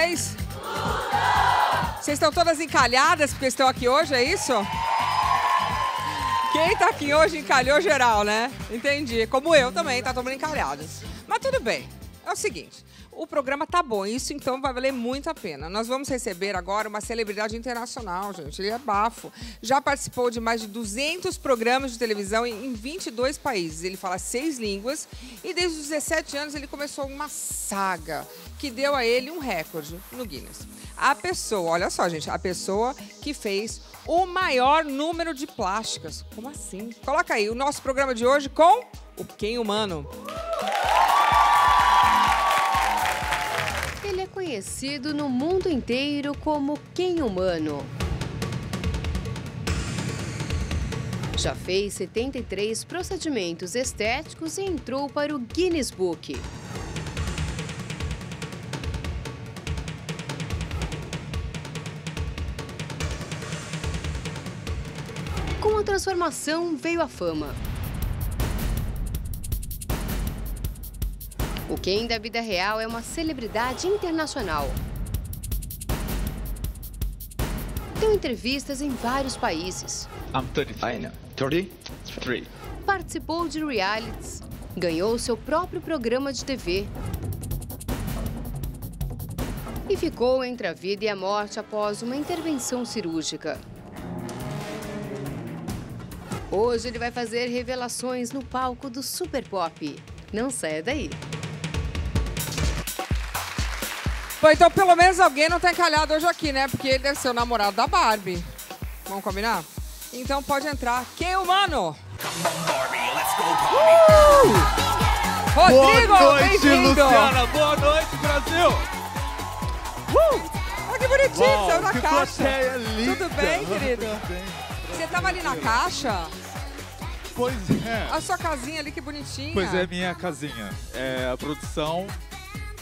vocês? Vocês estão todas encalhadas porque estão aqui hoje, é isso? Quem tá aqui hoje encalhou geral, né? Entendi. Como eu também, tá todo mundo encalhado. Mas tudo bem. É o seguinte, o programa tá bom, isso então vai valer muito a pena. Nós vamos receber agora uma celebridade internacional, gente. Ele é bafo. Já participou de mais de 200 programas de televisão em 22 países. Ele fala seis línguas e desde os 17 anos ele começou uma saga que deu a ele um recorde no Guinness. A pessoa, olha só, gente, a pessoa que fez o maior número de plásticas. Como assim? Coloca aí o nosso programa de hoje com o Quem Humano. Ele é conhecido no mundo inteiro como Quem Humano. Já fez 73 procedimentos estéticos e entrou para o Guinness Book. Com a transformação veio a fama. O Ken da vida real é uma celebridade internacional. Deu entrevistas em vários países. I'm 33. I know. 33. Participou de realities. Ganhou seu próprio programa de TV. E ficou entre a vida e a morte após uma intervenção cirúrgica. Hoje ele vai fazer revelações no palco do Super Pop. Não saia daí. Bom, então pelo menos alguém não tá encalhado hoje aqui, né? Porque ele deve ser o namorado da Barbie. Vamos combinar? Então pode entrar. Quem é humano? Uh! Rodrigo, Boa noite, bem-vindo! Luciana. Boa noite, Brasil. Uh! Olha que bonitinho, Uau, saiu na caixa. linda. Tudo bem, querido? Tudo bem. Você tava ali na caixa? Pois é. A sua casinha ali, que bonitinha. Pois é, minha casinha. É, a produção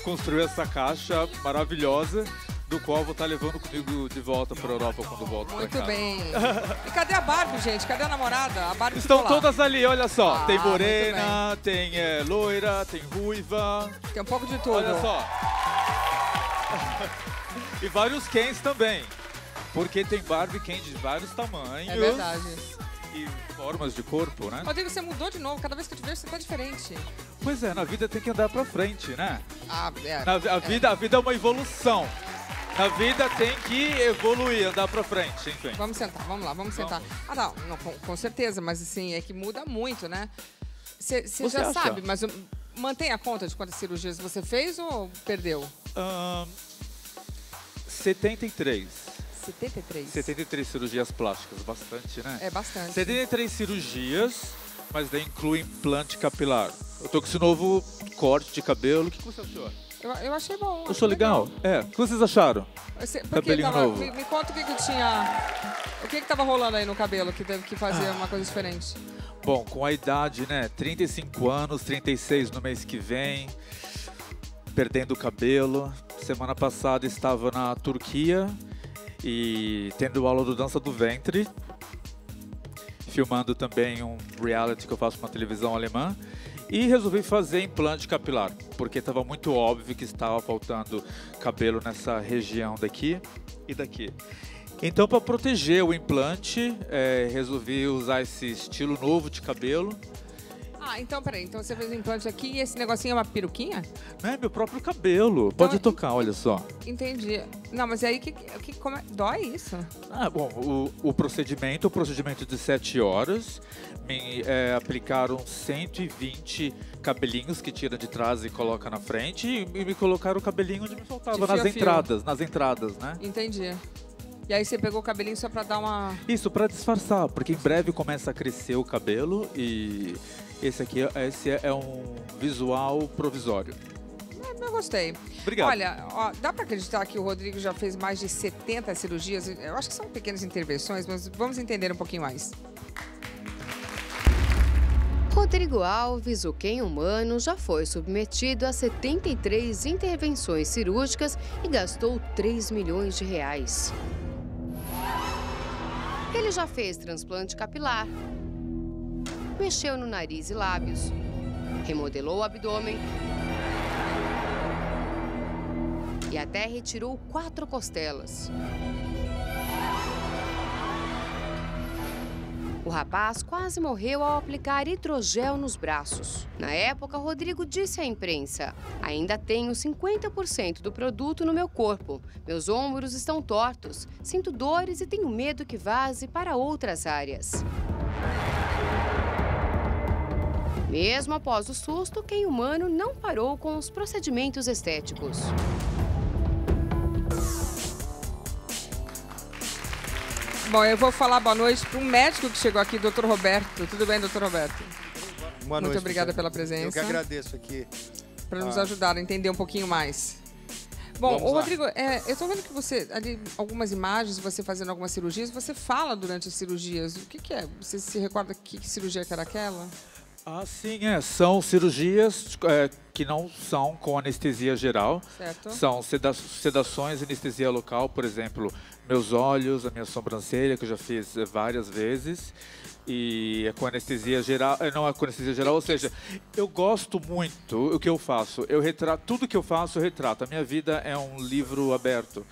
construiu essa caixa maravilhosa, do qual vou estar levando comigo de volta para a Europa quando volto Muito cá. bem. E cadê a Barbie, gente? Cadê a namorada? A Barbie Estão todas ali, olha só. Ah, tem muito morena, tem é, loira, tem ruiva. Tem um pouco de tudo. Olha só. e vários Kens também. Porque tem Barbie Ken de vários tamanhos. É verdade. E formas de corpo, né? Rodrigo, você mudou de novo. Cada vez que eu te vejo, você tá diferente. Pois é, na vida tem que andar pra frente, né? Ah, é. Na, a, vida, a vida é uma evolução. Na vida tem que evoluir, andar pra frente, enfim. Vamos sentar, vamos lá, vamos sentar. Vamos. Ah, não, não, com, com certeza, mas assim, é que muda muito, né? Você Você já acha? sabe, mas um, mantém a conta de quantas cirurgias você fez ou perdeu? Ahn, 73. 73. 73 cirurgias plásticas, bastante, né? É bastante. 73 cirurgias, mas daí inclui implante capilar. Eu tô com esse novo corte de cabelo. O que você achou? Eu, eu achei bom. Achei sou legal? É. O que vocês acharam? Você, Cabelinho tava, novo. Me, me conta o que que tinha... O que que tava rolando aí no cabelo que teve que fazer Ah. uma coisa diferente? Bom, com a idade, né? 35 anos, 36 no mês que vem. Perdendo o cabelo. Semana passada estava na Turquia e tendo aula do dança do ventre. Filmando também um reality que eu faço na televisão alemã. E resolvi fazer implante capilar, porque estava muito óbvio que estava faltando cabelo nessa região daqui e daqui. Então, para proteger o implante, eh, resolvi usar esse estilo novo de cabelo. Ah, então peraí. Então você fez um implante aqui e esse negocinho é uma peruquinha? Não é meu próprio cabelo. Pode Então, tocar, olha só. Entendi. Não, mas aí que, que como é? dói isso? Ah, bom, o, o procedimento, o procedimento de 7 horas, me eh, aplicaram 120 cabelinhos que tira de trás e coloca na frente e, e me colocaram o cabelinho onde me faltava, nas entradas, nas entradas, né? Entendi. E aí você pegou o cabelinho só pra dar uma. Isso para disfarçar, porque em breve começa a crescer o cabelo e esse aqui esse é um visual provisório. Eu gostei. Obrigado. Olha, ó, dá pra acreditar que o Rodrigo já fez mais de 70 cirurgias? Eu acho que são pequenas intervenções, mas vamos entender um pouquinho mais. Rodrigo Alves, o Ken humano, já foi submetido a 73 intervenções cirúrgicas e gastou 3 milhões de reais. Ele já fez transplante capilar, mexeu no nariz e lábios, remodelou o abdômen e até retirou quatro costelas. O rapaz quase morreu ao aplicar hidrogel nos braços. Na época, Rodrigo disse à imprensa: Ainda tenho 50% do produto no meu corpo. Meus ombros estão tortos, sinto dores e tenho medo que vaze para outras áreas. Mesmo após o susto, quem humano não parou com os procedimentos estéticos. Bom, eu vou falar boa noite para um médico que chegou aqui, doutor Roberto. Tudo bem, doutor Roberto? Boa Muito noite, obrigada Luciano. pela presença. Eu que agradeço aqui. Para nos Ah. ajudar a entender um pouquinho mais. Bom. Rodrigo, é, eu estou vendo que você, ali, algumas imagens, você fazendo algumas cirurgias, você fala durante as cirurgias. O que, que é? Você se recorda que, que cirurgia que era aquela? Ah, sim, é. São cirurgias é, que não são com anestesia geral. Certo? São seda- sedações, anestesia local, por exemplo, meus olhos, a minha sobrancelha, que eu já fiz eh, várias vezes. E é com anestesia geral, eh, não é com anestesia geral, ou seja, eu gosto muito o que eu faço. Eu retrato, tudo que eu faço eu retrato. A minha vida é um livro aberto.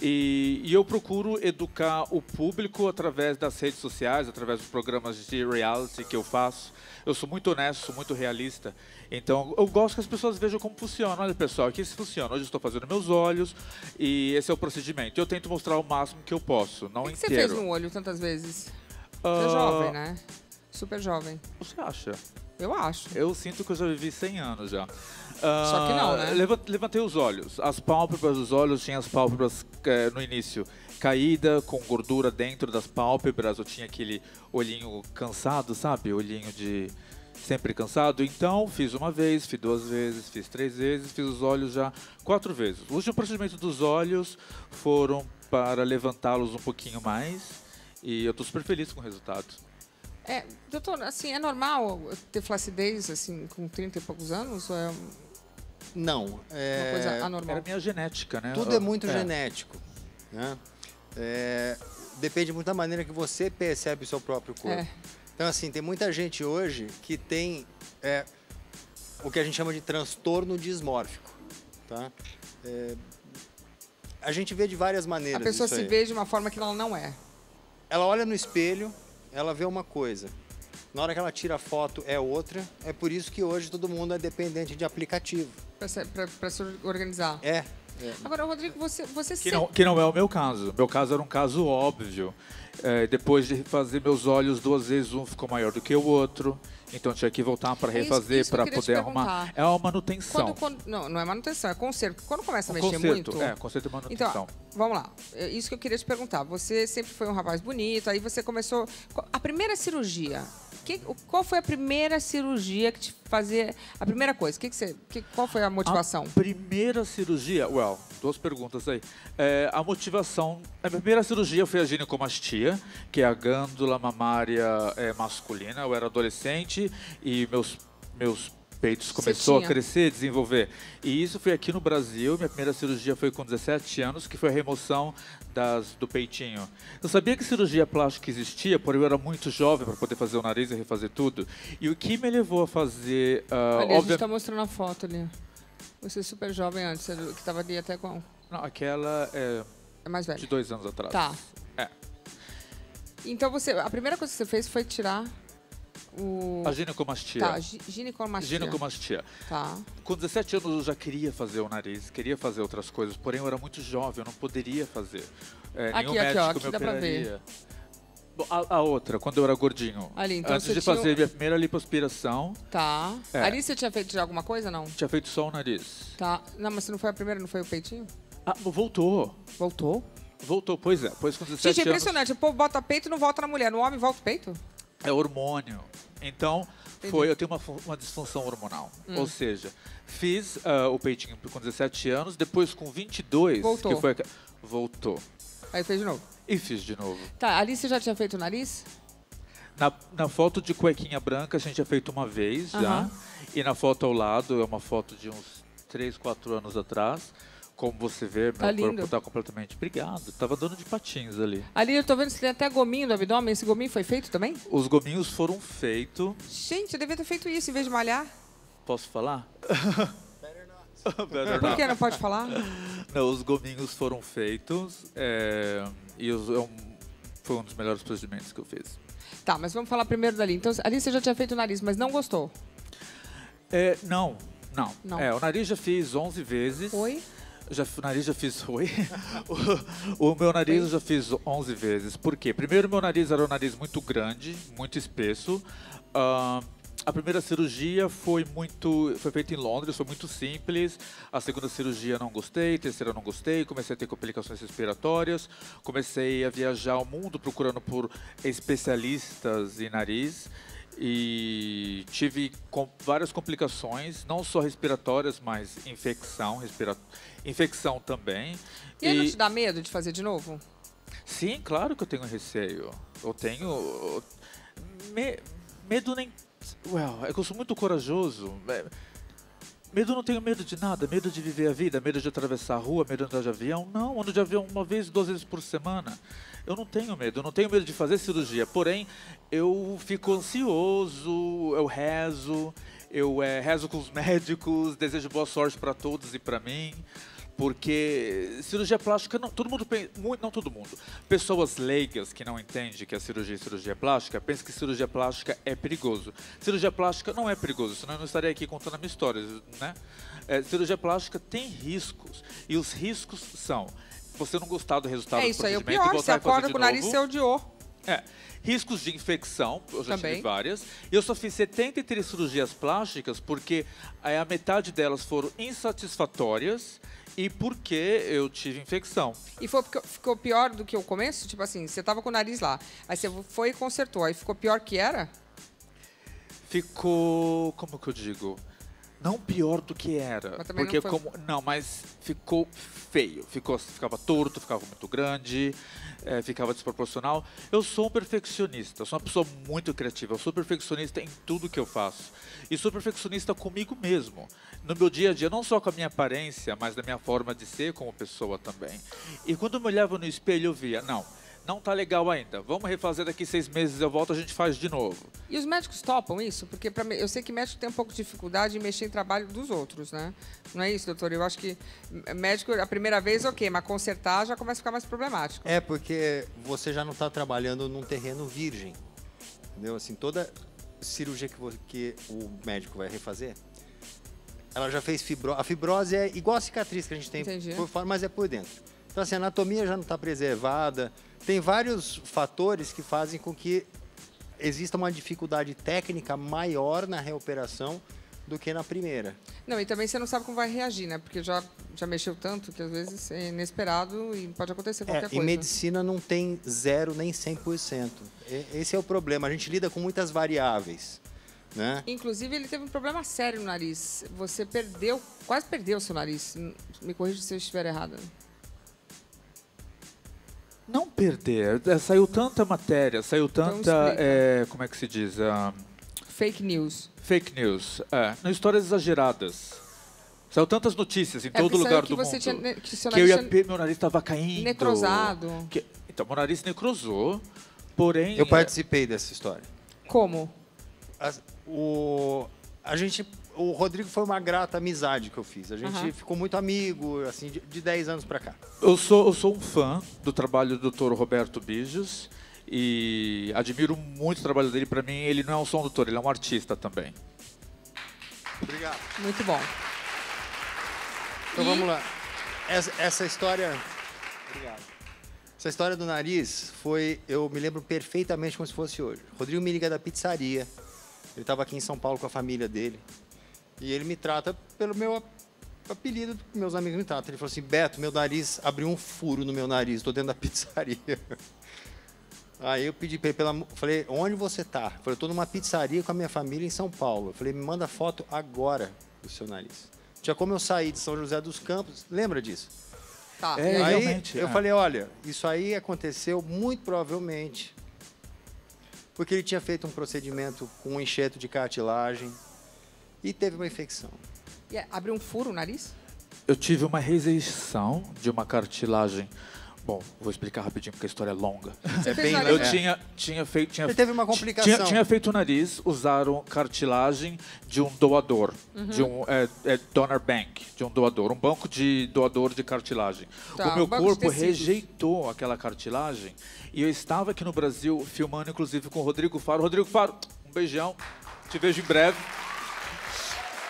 E, e eu procuro educar o público através das redes sociais, através dos programas de reality que eu faço. Eu sou muito honesto, sou muito realista. Então, eu gosto que as pessoas vejam como funciona. Olha, pessoal, aqui isso funciona. Hoje eu estou fazendo meus olhos e esse é o procedimento. Eu tento mostrar o máximo que eu posso, não que, que você inteiro. fez no olho tantas vezes? Você Ah, é jovem, né? Super jovem. Você acha? Eu acho. Eu sinto que eu já vivi 100 anos já. Só que não, Ah, né? leva- Levantei os olhos. As pálpebras dos olhos, tinha as pálpebras eh, no início caída, com gordura dentro das pálpebras. Eu tinha aquele olhinho cansado, sabe? Olhinho de sempre cansado. Então, fiz uma vez, fiz duas vezes, fiz três vezes, fiz os olhos já quatro vezes. O último procedimento dos olhos foram para levantá-los um pouquinho mais. E eu tô super feliz com o resultado. É, doutor, assim, é normal ter flacidez, assim, com 30 e poucos anos? É Não, uma é, coisa anormal? Era minha genética, né? tudo é muito genético. Né? É, depende muito da maneira que você percebe o seu próprio corpo. É. Então, assim, tem muita gente hoje que tem é, o que a gente chama de transtorno dismórfico. Tá? É, a gente vê de várias A maneiras pessoa isso se aí. vê de uma forma que ela não é. Ela olha no espelho, ela vê uma coisa. Na hora que ela tira a foto é outra. É por isso que hoje todo mundo é dependente de aplicativo. Pra se, pra- pra se organizar. É. é. Agora, Rodrigo, você, você Que sempre- não, que não é o meu caso. Meu caso era um caso óbvio. É, depois de fazer meus olhos duas vezes, um ficou maior do que o outro. Então tinha que voltar para É refazer, para poder arrumar. É uma manutenção. Quando, quando- não, não é manutenção, é conserto. Quando começa a mexer conserto, muito. é, conserto e manutenção. Então, vamos lá. É Isso que eu queria te perguntar. Você sempre foi um rapaz bonito, aí você começou. A primeira cirurgia. Que- qual foi a primeira cirurgia que te fazia. A primeira coisa, que que você, que- qual foi a motivação? A primeira cirurgia, well, duas perguntas aí. É, a motivação, a primeira cirurgia foi a ginecomastia, que é a glândula mamária é, masculina. Eu era adolescente e meus meus peitos começou a crescer, desenvolver. E isso foi aqui no Brasil. Minha primeira cirurgia foi com 17 anos, que foi a remoção das, do peitinho. Eu sabia que cirurgia plástica existia, porém eu era muito jovem para poder fazer o nariz e refazer tudo. E o que me levou a fazer, ah, ali, a gente está mostrando a foto ali. Você é super jovem antes, que estava ali até com. Não, aquela é É mais de velho. dois anos atrás. Tá. É. Então você. A primeira coisa que você fez foi tirar o. A ginecomastia. Tá, gi- ginecomastia. Ginecomastia. Tá. Com 17 anos eu já queria fazer o nariz, queria fazer outras coisas, porém eu era muito jovem, eu não poderia fazer. É, Aqui, nenhum aqui, médico ó, me aqui dá pra ver. operaria. A, a outra, quando eu era gordinho. Ali, então Antes você de fazer um- minha primeira lipoaspiração, Tá. É. Ali você tinha feito já alguma coisa, não? tinha feito só o nariz. Tá. Não, mas se não foi a primeira, não foi o peitinho? Ah, voltou. Voltou? Voltou, pois é. Pois com 17 Gente, é anos impressionante. O povo bota peito e não volta na mulher. No homem volta o peito? É hormônio. Então, Entendi. Hum. foi, eu tenho uma, uma disfunção hormonal. Ou seja, fiz ah, o peitinho com 17 anos, depois com 22, Voltou. que foi voltou. Aí fez de novo. E fiz de novo. Tá, ali você já tinha feito o nariz? Na, na foto de cuequinha branca a gente tinha feito uma vez já. Aham. E na foto ao lado, é uma foto de uns 3, 4 anos atrás. Como você vê, meu Tá lindo. corpo tá completamente. Obrigado. Tava andando de patins ali. Ali eu tô vendo que tem até gominho no abdômen. Esse gominho foi feito também? Os gominhos foram feitos. Gente, eu devia ter feito isso em vez de malhar. Posso falar? Better Por not. que não pode falar? Não, os gominhos foram feitos é, e os- é um- foi um dos melhores procedimentos que eu fiz. Tá, mas vamos falar primeiro dali. Então, ali você já tinha feito o nariz, mas não gostou. É, não, não, Não. É, o nariz já fiz 11 vezes. Foi? Já, o nariz já fiz. Oi? o, o meu nariz eu já fiz 11 vezes. Por quê? Primeiro, meu nariz era um nariz muito grande, muito espesso. Ah, a primeira cirurgia foi muito. Foi feita em Londres, foi muito simples. A segunda cirurgia não gostei, terceira não gostei, comecei a ter complicações respiratórias, comecei a viajar o mundo procurando por especialistas em nariz e tive com várias complicações, não só respiratórias, mas infecção, respira... infecção também. E aí não te dá medo de fazer de novo? Sim, claro que eu tenho receio. Eu tenho. Me- Medo nem. Well, é que eu sou muito corajoso. É, Medo não tenho medo de nada. Medo de viver a vida, medo de atravessar a rua, medo de andar de avião. Não, ando de avião uma vez, duas vezes por semana. Eu não tenho medo. Eu não tenho medo de fazer cirurgia. Porém, eu fico ansioso, eu rezo, eu eh, rezo com os médicos, desejo boa sorte para todos e para mim. Porque cirurgia plástica, não, todo mundo pensa, não todo mundo, pessoas leigas que não entendem que a cirurgia é cirurgia plástica, pensam que cirurgia plástica é perigoso. Cirurgia plástica não é perigoso, senão eu não estaria aqui contando a minha história, né? É, cirurgia plástica tem riscos, e os riscos são você não gostar do resultado é do isso aí, o pior. Você acorda com o nariz você odiou. É. Riscos de infecção, eu já Também. tive várias. Eu só fiz 73 cirurgias plásticas porque aí a metade delas foram insatisfatórias e porque eu tive infecção. E foi, porque- ficou pior do que o começo? Tipo assim, você tava com o nariz lá. Aí você foi e consertou. Aí ficou pior que era? Ficou, como que eu digo? Não pior do que era, Mas também porque não foi- como não, mas ficou feio, ficou ficava torto, ficava muito grande, eh, ficava desproporcional. Eu sou um perfeccionista, eu sou uma pessoa muito criativa, eu sou perfeccionista em tudo que eu faço e sou perfeccionista comigo mesmo, no meu dia a dia, não só com a minha aparência, mas da minha forma de ser como pessoa também. E quando eu me olhava no espelho, eu via, não, não tá legal ainda. Vamos refazer daqui seis meses, eu volto, a gente faz de novo. E os médicos topam isso? Porque pra, eu sei que médico tem um pouco de dificuldade em mexer em trabalho dos outros, né? Não é isso, doutor? Eu acho que médico, a primeira vez, ok, mas consertar já começa a ficar mais problemático. É porque você já não está trabalhando num terreno virgem. Entendeu? Assim, toda cirurgia que, vo- que o médico vai refazer, ela já fez fibrose. A fibrose é igual a cicatriz que a gente tem Entendi. por fora, mas é por dentro. Então, assim, a anatomia já não está preservada. Tem vários fatores que fazem com que exista uma dificuldade técnica maior na reoperação do que na primeira. Não, e também você não sabe como vai reagir, né? Porque já, já mexeu tanto que às vezes é inesperado e pode acontecer qualquer É, em coisa. medicina não tem zero nem 100%. E- Esse é o problema. A gente lida com muitas variáveis. Né? Inclusive, ele teve um problema sério no nariz. Você perdeu, quase perdeu o seu nariz. Me corrija se eu estiver errada. Não perder. É, Saiu tanta matéria, saiu tanta. explica. é, como é que se diz? Ah, Fake news. fake news. É, não, histórias exageradas. Saiu tantas notícias em É, todo lugar do mundo. tinha que seu que eu ia, pe- meu nariz estava caindo. necrosado. Que- então, meu nariz necrosou, porém. Eu participei dessa história. Como? As- o, a gente, o Rodrigo foi uma grata amizade que eu fiz. A gente Aham. ficou muito amigo, assim, de, de 10 anos pra cá. Eu sou, eu sou um fã do trabalho do Dr. Roberto Bijos e admiro muito o trabalho dele. Para mim, ele não é um só um doutor, ele é um artista também. Obrigado. Muito bom. Então E- vamos lá. Essa, essa história. Obrigado. Essa história do nariz foi. Eu me lembro perfeitamente como se fosse hoje. Rodrigo me liga da pizzaria. Ele estava aqui em São Paulo com a família dele. E ele me trata pelo meu ap- apelido que meus amigos me tratam. Ele falou assim: Beto, meu nariz abriu um furo no meu nariz, estou dentro da pizzaria. Aí eu pedi para ele, pela, falei, onde você tá? Eu falei, eu estou numa pizzaria com a minha família em São Paulo. Eu falei, me manda foto agora do seu nariz. Tinha como eu sair de São José dos Campos, lembra disso? Tá. É, aí? aí realmente, eu é. falei, olha, isso aí aconteceu muito provavelmente porque ele tinha feito um procedimento com um enxerto de cartilagem e teve uma infecção. E é, abriu um furo o nariz? Eu tive uma rejeição de uma cartilagem Bom, vou explicar rapidinho porque a história é longa. Você É bem nariz? Eu É. tinha, tinha feito. Tinha, Ele teve uma complicação. Tinha, tinha feito o nariz, usaram cartilagem de um doador, Uhum. de um é, é, donor bank, de um doador, um banco de doador de cartilagem. Tá, o meu um corpo rejeitou aquela cartilagem e eu estava aqui no Brasil filmando, inclusive, com o Rodrigo Faro. Rodrigo Faro, um beijão, te vejo em breve.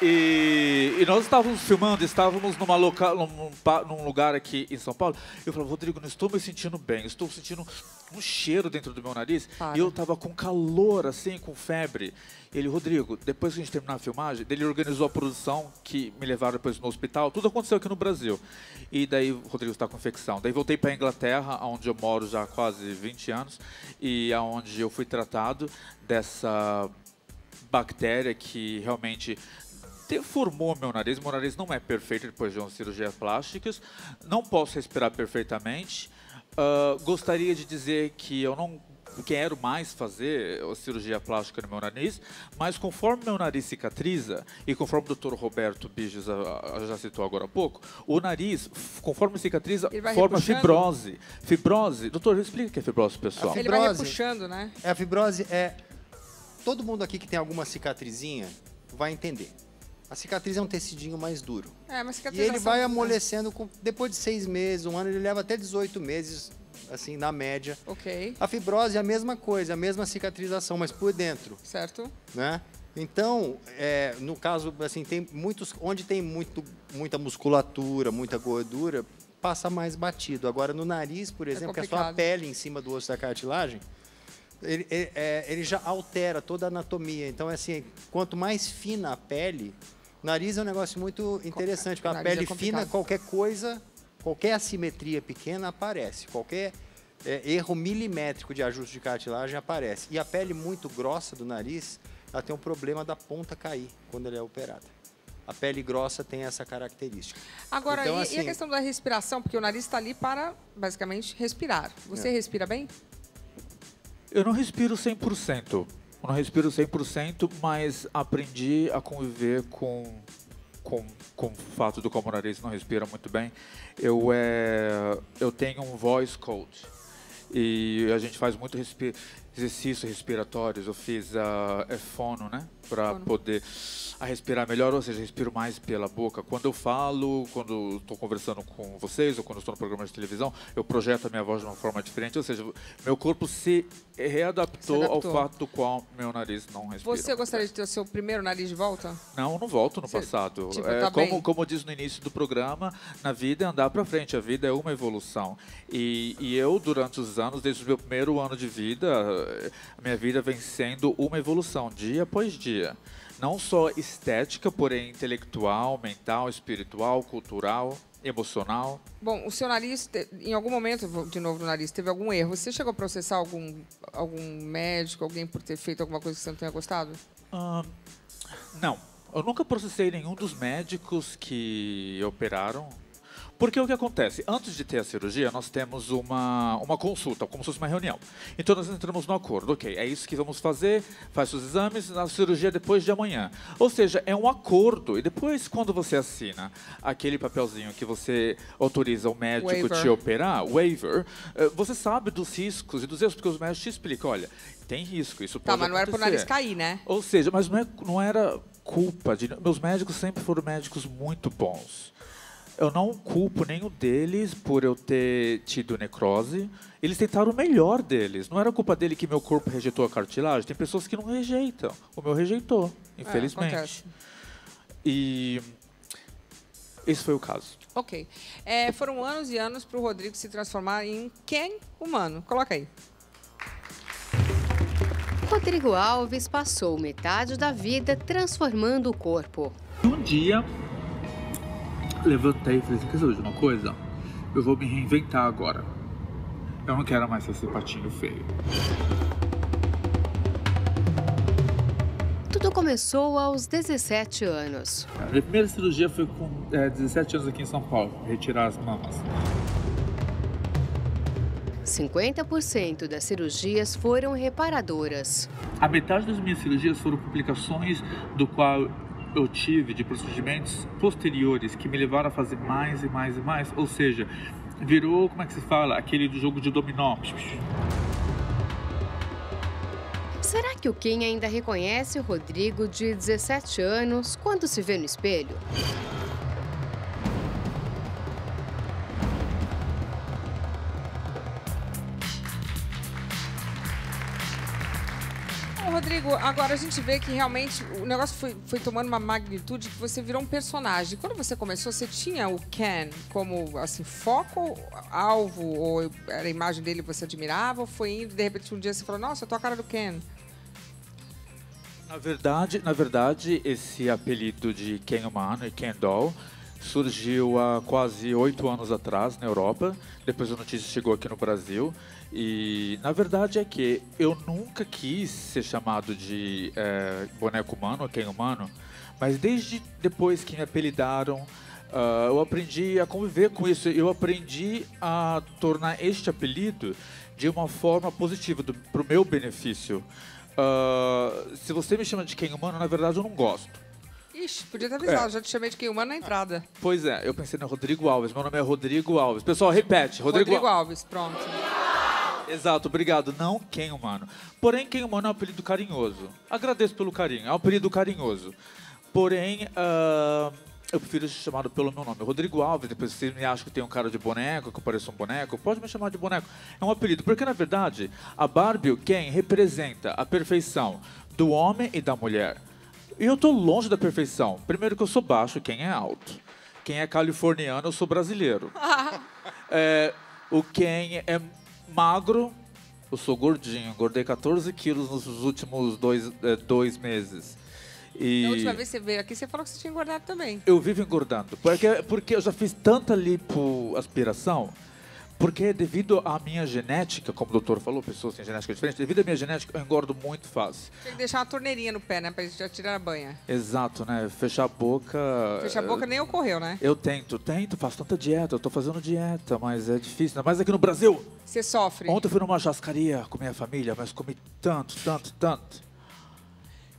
E, e nós estávamos filmando, estávamos numa loca, num, num lugar aqui em São Paulo. Eu falava, Rodrigo, não estou me sentindo bem, estou sentindo um cheiro dentro do meu nariz. Para. E eu estava com calor, assim, com febre. Ele, Rodrigo, depois que a gente terminar a filmagem, ele organizou a produção que me levaram depois no hospital. Tudo aconteceu aqui no Brasil. E daí Rodrigo está com infecção. Daí voltei para a Inglaterra, onde eu moro já há quase 20 anos, e aonde eu fui tratado dessa bactéria que realmente deformou meu nariz. Meu nariz não é perfeito depois de uma cirurgia plásticas. Não posso respirar perfeitamente. Ah, gostaria de dizer que eu não quero mais fazer a cirurgia plástica no meu nariz, mas conforme meu nariz cicatriza, e conforme o Dr. Roberto Bijos ah, ah, já citou agora há pouco, o nariz, conforme cicatriza, forma repuxando? fibrose. Fibrose, doutor, explica o que é fibrose, pessoal. A Ele vai Fibrose. repuxando, né? É, a fibrose é. Todo mundo aqui que tem alguma cicatrizinha vai entender. A cicatriz é um tecidinho mais duro. É, mas E cicatrização... ele vai amolecendo com, depois de seis meses, um ano, ele leva até 18 meses, assim, na média. Ok, A fibrose é a mesma coisa, a mesma cicatrização, mas por dentro, certo. né? Então, é, no caso, assim, tem muitos, onde tem muito, muita musculatura, muita gordura, passa mais batido. Agora, no nariz, por exemplo, que é só a pele em cima do osso da cartilagem, ele, ele, é, ele já altera toda a anatomia. Então, é assim, quanto mais fina a pele, nariz é um negócio muito interessante, porque a é pele complicado. fina, qualquer coisa, qualquer assimetria pequena aparece, qualquer é, erro milimétrico de ajuste de cartilagem aparece. E a pele muito grossa do nariz, ela tem um problema da ponta cair quando ela é operada. A pele grossa tem essa característica. Agora, Então, e, e a assim- questão da respiração? Porque o nariz está ali para, basicamente, respirar. Você É. respira bem? Eu não respiro 100%. Não respiro 100%, mas aprendi a conviver com, com, com o fato do como o nariz não respira muito bem. Eu, é, eu tenho um voice coach. E a gente faz muito respi exercícios respiratórios. Eu fiz a é fono, né? Para poder a respirar melhor, ou seja, respiro mais pela boca. Quando eu falo, quando estou conversando com vocês, ou quando estou no programa de televisão, eu projeto a minha voz de uma forma diferente. Ou seja, meu corpo se readaptou, Se ao adaptou. fato do qual meu nariz não respira. Você gostaria de ter o seu primeiro nariz de volta? Não, não volto no Você, passado. tipo, é, tá como, bem? como disse no início do programa, na vida é andar para frente. A vida é uma evolução. E, e eu, durante os anos, desde o meu primeiro ano de vida, eh, a minha vida vem sendo uma evolução, dia após dia. Não só estética, porém intelectual, mental, espiritual, cultural, emocional. Bom, o seu nariz, em algum momento, de novo no nariz, teve algum erro. Você chegou a processar algum, algum médico, alguém por ter feito alguma coisa que você não tenha gostado? Não, eu nunca processei nenhum dos médicos que operaram. Porque o que acontece? Antes de ter a cirurgia, nós temos uma, uma consulta, como se fosse uma reunião. Então nós entramos no acordo. Ok, é isso que vamos fazer, faz os exames, a cirurgia é depois de amanhã. Ou seja, é um acordo. E depois, quando você assina aquele papelzinho que você autoriza o médico Waiver. te operar, waiver, eh, você sabe dos riscos e dos erros, porque os médicos te explicam, olha, tem risco, isso Tá, pode mas não era pro acontecer. nariz cair, né? Ou seja, mas não, é, não era culpa de. Meus médicos sempre foram médicos muito bons. Eu não culpo nenhum deles por eu ter tido necrose. Eles tentaram o melhor deles. Não era culpa dele que meu corpo rejeitou a cartilagem. Tem pessoas que não rejeitam. O meu rejeitou, infelizmente. É, e esse foi o caso. Ok. É, foram anos e anos para o Rodrigo se transformar em quem humano? Coloca aí. Rodrigo Alves passou metade da vida transformando o corpo. Um dia, levantei e falei assim, quer saber de uma coisa? Eu vou me reinventar agora. Eu não quero mais ser esse patinho feio. Tudo começou aos 17 anos. A minha primeira cirurgia foi com é, 17 anos aqui em São Paulo, retirar as mamas. 50% das cirurgias foram reparadoras. A metade das minhas cirurgias foram complicações do qual eu tive de procedimentos posteriores que me levaram a fazer mais e mais e mais. Ou seja, virou, como é que se fala? Aquele do jogo de dominó. Será que o Ken ainda reconhece o Rodrigo de 17 anos quando se vê no espelho? Rodrigo, agora a gente vê que realmente o negócio foi, foi tomando uma magnitude que você virou um personagem. Quando você começou, você tinha o Ken como assim, foco, alvo, ou era a imagem dele que você admirava, ou foi indo, de repente um dia você falou, nossa, eu tô a cara do Ken. Na verdade, na verdade, esse apelido de Ken Humano e Ken Doll surgiu há quase oito anos atrás na Europa. Depois a notícia chegou aqui no Brasil. E na verdade é que eu nunca quis ser chamado de é, boneco humano Ken Humano, mas desde depois que me apelidaram, uh, eu aprendi a conviver com isso. Eu aprendi a tornar este apelido de uma forma positiva, para o meu benefício. Uh, se você me chama de Ken Humano, na verdade eu não gosto. Ixi, podia ter avisado, É. já te chamei de Ken Humano na entrada. Pois é, eu pensei no Rodrigo Alves. Meu nome é Rodrigo Alves. Pessoal, repete. Rodrigo, Rodrigo Alves. Alves, pronto. Exato, obrigado. Não Ken Humano. Porém, Ken Humano é um apelido carinhoso. Agradeço pelo carinho. É um apelido carinhoso. Porém, ah, eu prefiro ser chamado pelo meu nome. Rodrigo Alves, depois vocês me acham que tem um cara de boneco, que eu pareço um boneco, pode me chamar de boneco. É um apelido. Porque, na verdade, a Barbie, Ken, representa a perfeição do homem e da mulher. E eu tô longe da perfeição. Primeiro que eu sou baixo, quem é alto. Quem é californiano, eu sou brasileiro. É, o Ken é magro, eu sou gordinho. Engordei 14 quilos nos últimos dois, é, dois meses. E A última vez que você veio aqui, você falou que você tinha engordado também. eu vivo engordando. Porque, porque eu já fiz tanta lipoaspiração. Porque devido à minha genética, como o doutor falou, pessoas têm genética diferente, devido à minha genética, eu engordo muito fácil. Tem que deixar uma torneirinha no pé, né? Pra gente já tirar a banha. Exato, né? Fechar a boca. Fechar a boca nem ocorreu, né? Eu tento, tento, faço tanta dieta, eu tô fazendo dieta, mas é difícil. Mais aqui no Brasil. Você sofre. Ontem eu fui numa chascaria com minha família, mas comi tanto, tanto, tanto.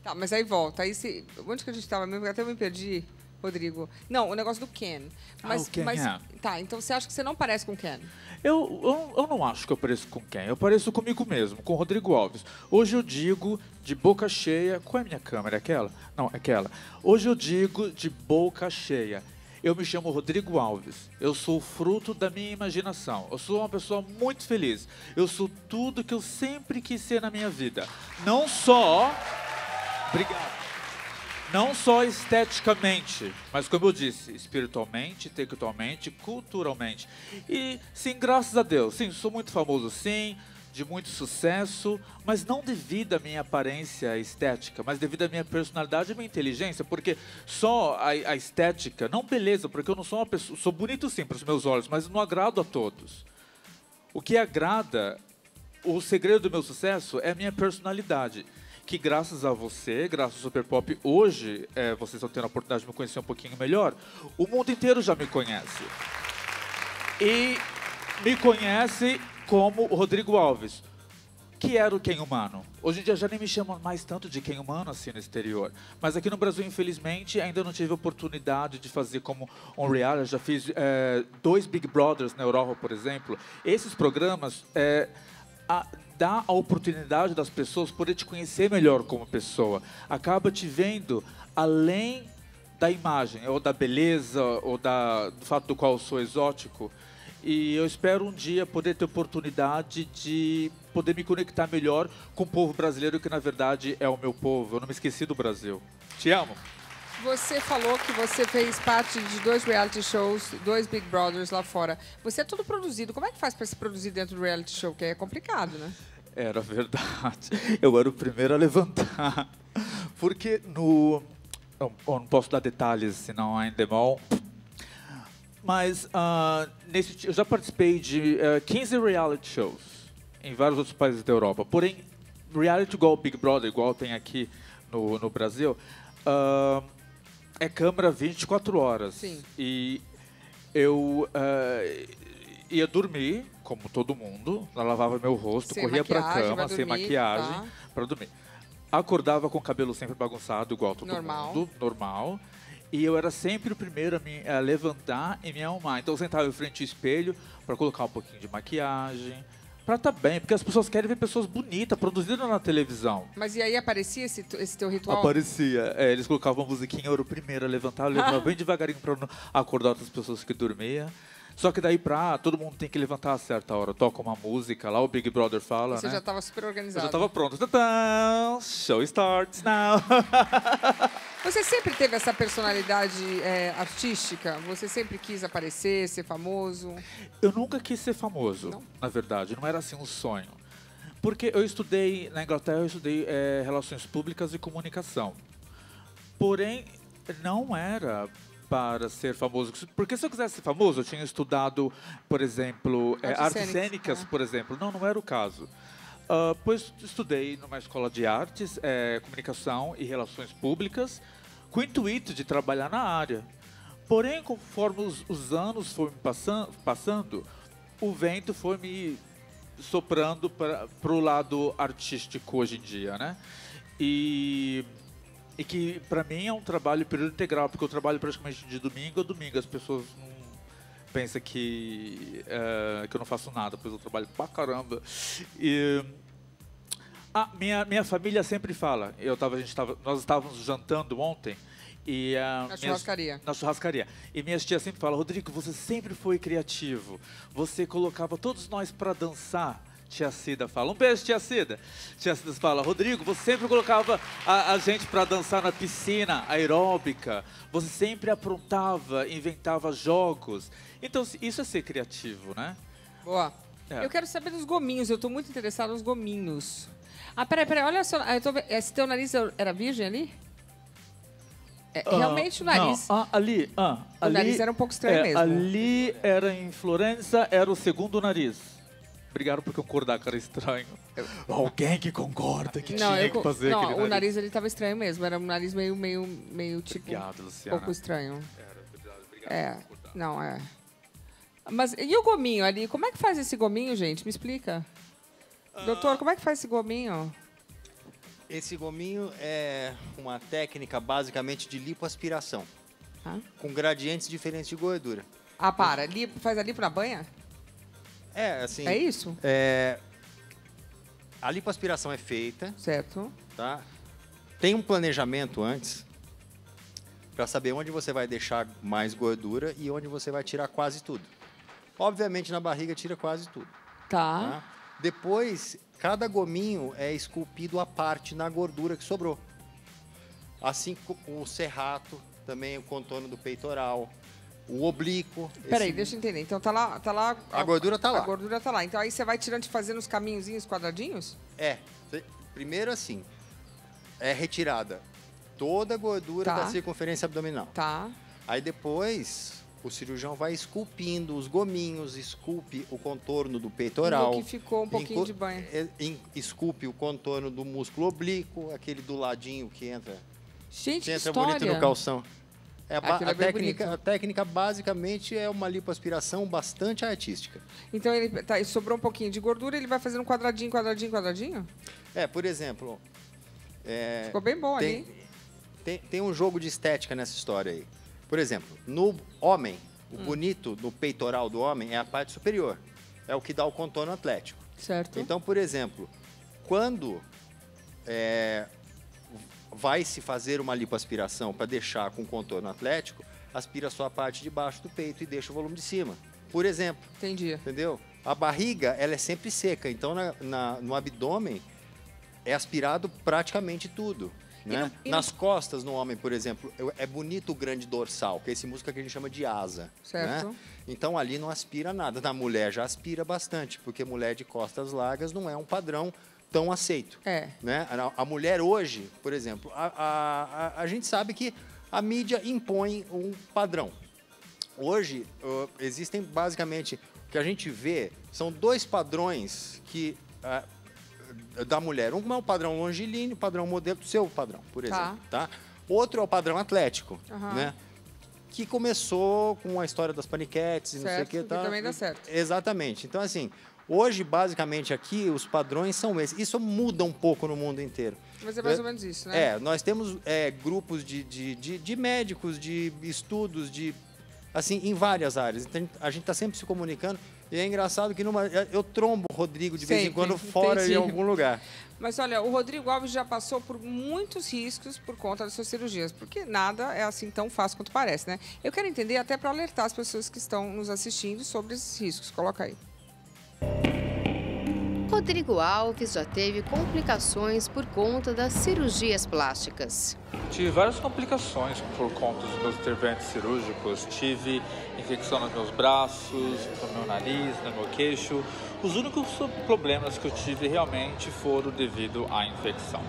Tá, mas aí volta. Aí se... Onde que a gente tava mesmo? Eu até me perdi, Rodrigo. Não, o negócio do Ken. Mas, o Ken, mas... é. Tá, então você acha que você não parece com o Ken? Eu, eu, eu não acho que eu pareço com quem, eu pareço comigo mesmo, com o Rodrigo Alves. Hoje eu digo de boca cheia. Qual é a minha câmera? Aquela? Não, aquela. Hoje eu digo de boca cheia. Eu me chamo Rodrigo Alves. Eu sou fruto da minha imaginação. Eu sou uma pessoa muito feliz. Eu sou tudo que eu sempre quis ser na minha vida. Não só. Obrigado. Não só esteticamente, mas como eu disse, espiritualmente, intelectualmente, culturalmente. E sim, graças a Deus, sim, sou muito famoso, sim, de muito sucesso, mas não devido à minha aparência estética, mas devido à minha personalidade e minha inteligência, porque só a, a estética, não beleza, porque eu não sou uma pessoa, sou bonito sim para os meus olhos, mas não agrado a todos. O que agrada, o segredo do meu sucesso é a minha personalidade. Que graças a você, graças ao Super Pop, hoje é, vocês estão tendo a oportunidade de me conhecer um pouquinho melhor. O mundo inteiro já me conhece. E me conhece como Rodrigo Alves, que era o Ken Humano. Hoje em dia já nem me chamam mais tanto de Ken Humano assim no exterior. Mas aqui no Brasil, infelizmente, ainda não tive oportunidade de fazer como um reality. Já fiz é, dois Big Brothers na Europa, por exemplo. Esses programas é, a, dá a oportunidade das pessoas poder te conhecer melhor como pessoa. Acaba te vendo além da imagem, ou da beleza, ou da, do fato do qual eu sou exótico. E eu espero um dia poder ter oportunidade de poder me conectar melhor com o povo brasileiro, que na verdade é o meu povo. Eu não me esqueci do Brasil. Te amo. Você falou que você fez parte de dois reality shows, dois Big Brothers lá fora. Você é tudo produzido. Como é que faz para se produzir dentro do reality show? Que é complicado, né? Era verdade. Eu era o primeiro a levantar. Porque no. Eu não posso dar detalhes, senão ainda é mal. Mas ah, nesse, eu já participei de eh, 15 reality shows em vários outros países da Europa. Porém, reality igual Big Brother, igual tem aqui no, no Brasil, ah, é câmera 24 horas. Sim. E eu ah, ia dormir, como todo mundo, lavava meu rosto, Sem corria pra cama, sem dormir, maquiagem, tá. para dormir. acordava com o cabelo sempre bagunçado, igual todo Normal. mundo, normal. E eu era sempre o primeiro a, me, a levantar e me arrumar. Então eu sentava em frente ao espelho para colocar um pouquinho de maquiagem, para estar bem, porque as pessoas querem ver pessoas bonitas produzidas na televisão. Mas e aí aparecia esse, esse teu ritual? Aparecia. É, eles colocavam uma musiquinha, eu era o primeiro a levantar, eu levantava bem devagarinho para não acordar outras pessoas que dormiam. Só que daí pra todo mundo tem que levantar a certa hora. Toca uma música lá, o Big Brother fala, Você né? já estava super Eu organizado. já tava pronto. Tadã! Show starts now. Você sempre teve essa personalidade é, artística? Você sempre quis aparecer, ser famoso? Eu nunca quis ser famoso, Não? na verdade. Não era assim um sonho. Porque eu estudei, na Inglaterra, eu estudei eh, Relações Públicas e Comunicação. Porém, não era para ser famoso. Porque se eu quisesse ser famoso, eu tinha estudado, por exemplo, eh, Artes cênicas, é. por exemplo. Não, não era o caso. Ah, pois estudei numa escola de artes, eh, comunicação e relações públicas, com o intuito de trabalhar na área. Porém, conforme os, os anos foram me passan- passando, o vento foi me soprando para o lado artístico hoje em dia, né? E, e que para mim é um trabalho período integral, porque eu trabalho praticamente de domingo a domingo. As pessoas não pensam que, eh, que eu não faço nada, pois eu trabalho pra caramba. E, ah, minha, minha família sempre fala. Eu tava, a gente tava, nós estávamos jantando ontem e ah, Na churrascaria. na churrascaria. E minhas tias sempre falam, Rodrigo, você sempre foi criativo. Você colocava todos nós para dançar. Tia Cida fala, um beijo, tia Cida. Tia Cida fala, Rodrigo, você sempre colocava a, a gente para dançar na piscina aeróbica. Você sempre aprontava, inventava jogos. Então, isso é ser criativo, né? Boa. É. Eu quero saber dos gominhos. Eu tô muito interessado nos gominhos. Ah, peraí, peraí. Olha só. Eu tô... Esse teu nariz era virgem ali? É, realmente o nariz. Não, ah, ali, ah, O ali, nariz era um pouco estranho é, mesmo. Ali era em Florença, era o segundo nariz. Obrigado por concordar, cara, estranho. Alguém que concorda que não, tinha eu, que fazer não, aquele o nariz ele tava estranho mesmo. Era um nariz meio, meio, meio tipo. Obrigado, um Luciana. pouco estranho. Era, obrigado, obrigado É. por concordar. Não, é. Mas e o gominho ali? Como é que faz esse gominho, gente? Me explica. Doutor, como é que faz esse gominho? Esse gominho é uma técnica basicamente de lipoaspiração, Ah, com gradientes diferentes de gordura. ah para. Lipo, faz a lipo na banha? É, assim. É isso? é, a lipoaspiração é feita, Certo. tá? Tem um planejamento antes para saber onde você vai deixar mais gordura e onde você vai tirar quase tudo. Obviamente na barriga tira quase tudo. Tá. tá? Depois, cada gominho é esculpido à parte na gordura que sobrou. Assim como o serrato, também o contorno do peitoral, o oblíquo. Peraí, esse- deixa eu entender. Então tá lá. Tá lá A gordura tá lá. A gordura tá lá. Então aí você vai tirando e fazendo os caminhozinhos quadradinhos? É. Primeiro assim, é retirada toda a gordura Tá. da circunferência abdominal. Tá. Aí depois, o cirurgião vai esculpindo os gominhos, esculpe o contorno do peitoral. No que ficou um pouquinho de banho. é, Esculpe o contorno do músculo oblíquo, aquele do ladinho que entra, Gente, que que entra história. bonito no calção. É, a, é a bem técnica, a técnica basicamente é uma lipoaspiração bastante artística. Então ele tá, sobrou um pouquinho de gordura, ele vai fazendo quadradinho, quadradinho, quadradinho? É, por exemplo, é, Ficou bem bom tem, ali. tem, tem um jogo de estética nessa história aí. Por exemplo, no homem, o Hum. bonito do peitoral do homem é a parte superior. É o que dá o contorno atlético. Certo. Então, por exemplo, quando é, vai se fazer uma lipoaspiração para deixar com contorno atlético, aspira só a parte de baixo do peito e deixa o volume de cima. Por exemplo, Entendi. entendeu? A barriga, ela é sempre seca, então na- na- no abdômen é aspirado praticamente tudo. Né? Nas costas, no homem, por exemplo, é bonito o grande dorsal, que é esse músculo que a gente chama de asa. Certo. né? Então ali não aspira nada. Na mulher já aspira bastante, porque mulher de costas largas não é um padrão tão aceito. É. Né? A, a mulher hoje, por exemplo, a, a, a, gente sabe que a mídia impõe um padrão. Hoje, ãh, existem basicamente, o que a gente vê são dois padrões que ah, da mulher. Um é o padrão longilíneo, padrão modelo, seu padrão, por Tá. exemplo. Tá. Outro é o padrão atlético, Aham. né? Que começou com a história das paniquetes e não sei o que. que também dá certo. Exatamente. Então, assim, Hoje, basicamente, aqui, os padrões são esses. Isso muda um pouco no mundo inteiro. Mas é mais ou menos isso, né? É, nós temos é, grupos de, de, de, de médicos, de estudos, de assim, em várias áreas. Então, a gente está sempre se comunicando. E é engraçado que numa, eu trombo o Rodrigo de vez em quando fora entendi. em algum lugar. Mas olha, o Rodrigo Alves já passou por muitos riscos por conta das suas cirurgias, porque nada é assim tão fácil quanto parece, né? Eu quero entender até para alertar as pessoas que estão nos assistindo sobre esses riscos. Coloca aí. Rodrigo Alves já teve complicações por conta das cirurgias plásticas. Tive várias complicações por conta dos meus interventos cirúrgicos. Tive infecção nos meus braços, no meu nariz, no meu queixo. Os únicos problemas que eu tive realmente foram devido à infecção.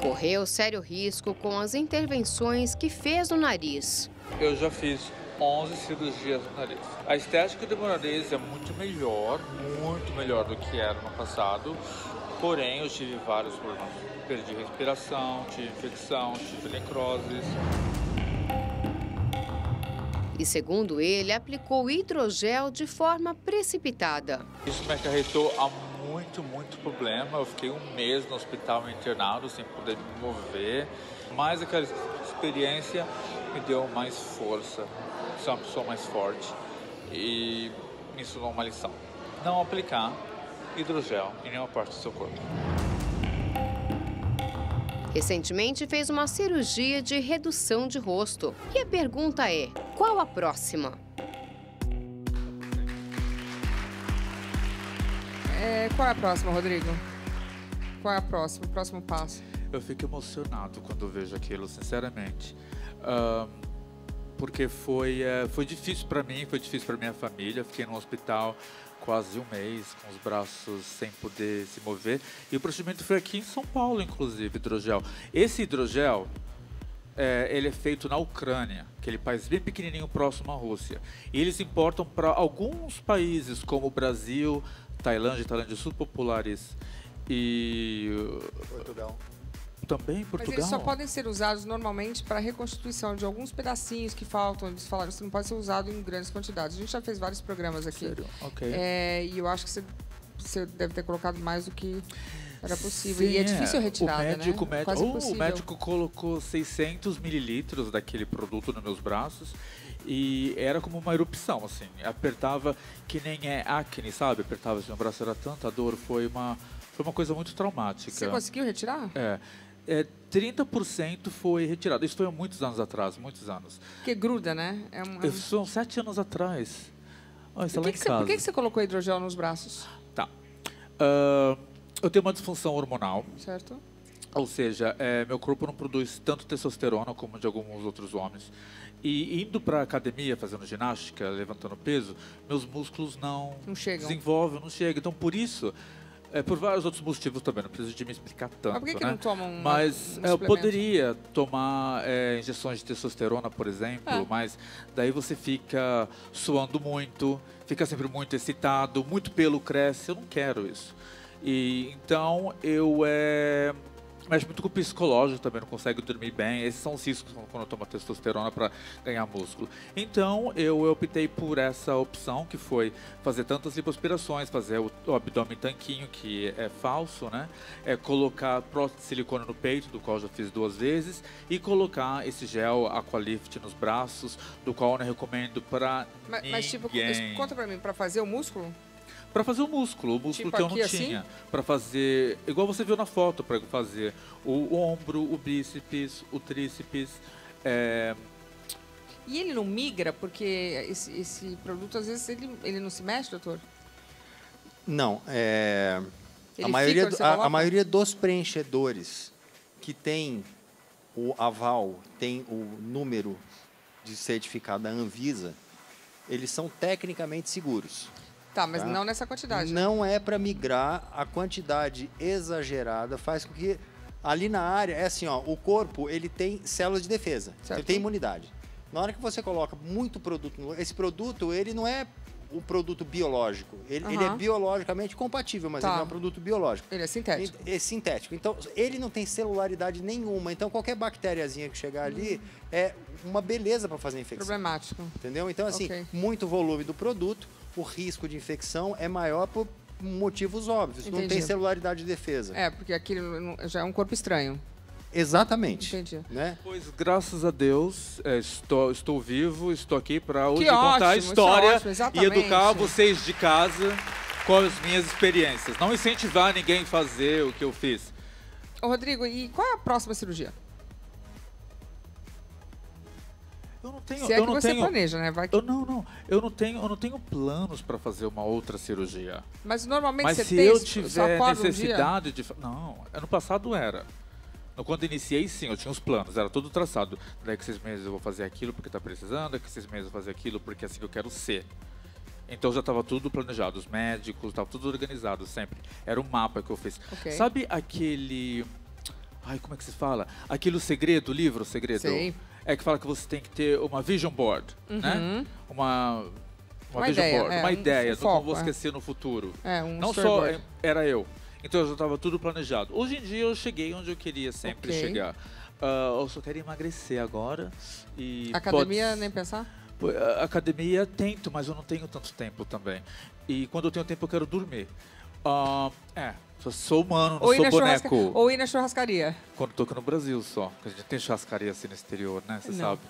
Correu sério risco com as intervenções que fez no nariz. Eu já fiz 11 cirurgias no nariz. A estética do meu nariz é muito melhor, muito melhor do que era no passado. Porém, eu tive vários problemas. Perdi respiração, tive infecção, tive necroses. E segundo ele, aplicou hidrogel de forma precipitada. Isso me acarretou a muito, muito problema. Eu fiquei um mês no hospital internado sem poder me mover. Mas aquela experiência me deu mais força. Sou uma pessoa mais forte e me ensinou uma lição. Não aplicar hidrogel em nenhuma parte do seu corpo. Recentemente fez uma cirurgia de redução de rosto. E a pergunta é: qual a próxima? É, qual é a próxima, Rodrigo? Qual é a próxima? O próximo passo? Eu fico emocionado quando vejo aquilo, sinceramente. Ahn, porque foi, eh, foi difícil para mim, foi difícil para minha família. Fiquei no hospital quase um mês, com os braços sem poder se mover. E o procedimento foi aqui em São Paulo, inclusive, hidrogel. Esse hidrogel, é, ele é feito na Ucrânia, aquele país bem pequenininho próximo à Rússia. E eles importam para alguns países, como o Brasil, Tailândia, Tailândia Sul populares e uh, Portugal. Também Mas Portugal. eles só podem ser usados normalmente para reconstituição de alguns pedacinhos que faltam. Eles falaram que não pode ser usado em grandes quantidades. A gente já fez vários programas aqui. Sério? Ok. É, e eu acho que você, você deve ter colocado mais do que era possível. e Sim, é difícil médico, né? médico, Oh, o médico colocou 600 mililitros daquele produto nos meus braços e era como uma erupção, assim. Apertava que nem é acne, sabe? Apertava assim, o braço era tanta dor, foi uma, foi uma coisa muito traumática. Você conseguiu retirar? É. É, 30% foi retirado. Isso foi há muitos anos atrás, muitos anos. Porque gruda, né? É um, é Isso são sete anos atrás. Lá que, que você, por que que você colocou hidrogel nos braços? Tá. Ah, eu tenho uma disfunção hormonal. Certo? Ou seja, é, meu corpo não produz tanto testosterona como de alguns outros homens. E indo para academia, fazendo ginástica, levantando peso, meus músculos não, Não chegam. desenvolvem, não chegam. Então, por isso, é, por vários outros motivos também, não preciso de me explicar tanto, Mas por que, que né? não tomam um, Mas um é, eu poderia tomar é, injeções de testosterona, por exemplo, É. mas daí você fica suando muito, fica sempre muito excitado, muito pelo cresce. Eu não quero isso. E então eu é, mexe muito com o psicológico também, não consegue dormir bem. Esses são os riscos quando eu tomo testosterona para ganhar músculo. Então eu optei por essa opção que foi fazer tantas lipoaspirações, fazer o, o abdômen tanquinho, que é falso, né? É colocar prótese de silicone no peito, do qual eu já fiz duas vezes, e colocar esse gel Aqualift nos braços, do qual eu não recomendo para Mas, ninguém. mas, tipo, conta pra mim, pra fazer o músculo? Para fazer o músculo, o músculo Tipo que eu não aqui, assim? tinha. Para fazer, igual você viu na foto, para fazer o ombro, o bíceps, o tríceps. é, E ele não migra, porque esse, esse produto, às vezes, ele, ele não se mexe, doutor? Não, é, a, maioria, do- a, a maioria dos preenchedores que tem o aval, tem o número de certificado da Anvisa, eles são tecnicamente seguros. Tá, mas Tá. não nessa quantidade. né? Não é para migrar, a quantidade exagerada faz com que ali na área, é assim, ó, o corpo ele tem células de defesa, Certo. ele tem imunidade. Na hora que você coloca muito produto, esse produto ele não é um produto biológico, ele, ele é biologicamente compatível, mas Tá. ele não é um produto biológico. Ele é sintético. É sintético. Então, ele não tem celularidade nenhuma. Então, qualquer bactériazinha que chegar ali é uma beleza para fazer infecção. Problemático. Entendeu? Então, assim, Ok. muito volume do produto, o risco de infecção é maior por motivos óbvios. Não Entendi. tem celularidade de defesa. É, porque aquilo não- já é um corpo estranho. Exatamente. Entendi. Né? Pois, graças a Deus, é, estou, estou vivo, estou aqui para hoje Que contar a ótimo, é história ótimo, e educar vocês de casa com as minhas experiências. Não incentivar ninguém a fazer o que eu fiz. Ô, Rodrigo, e qual é a próxima cirurgia? Eu não tenho, Se é eu que não você tenho, planeja, né? Vai que- eu não, não, eu não tenho, eu não tenho planos para fazer uma outra cirurgia. Mas normalmente Mas você se tem, eu tiver acorda um necessidade de. Não, ano passado era. No- Quando iniciei, sim, eu tinha os planos, era tudo traçado. Daqui seis meses eu vou fazer aquilo porque tá precisando, daqui seis meses eu vou fazer aquilo porque é assim que eu quero ser. Então já estava tudo planejado, os médicos, estava tudo organizado sempre. Era um mapa que eu fiz. Ok. Sabe aquele. Ai, como é que se fala? Aquele segredo, o livro, o segredo. Sei. É que fala que você tem que ter uma vision board, né? Uma. Uma, Uma vision ideia, board, é, uma um ideia do foco, como você é. quer ser no futuro. É, um Não só era eu. Então eu já estava tudo planejado. Hoje em dia eu cheguei onde eu queria sempre Ok. chegar. Ah, eu só quero emagrecer agora. E Academia, pode- nem pensar? A- Academia tento, mas eu não tenho tanto tempo também. E quando eu tenho tempo eu quero dormir. Ah, é, só sou humano, não Ou sou churrasca... boneco. Ou ir na churrascaria. Quando aqui no Brasil só. Porque a gente tem churrascaria assim no exterior, né? Você sabe.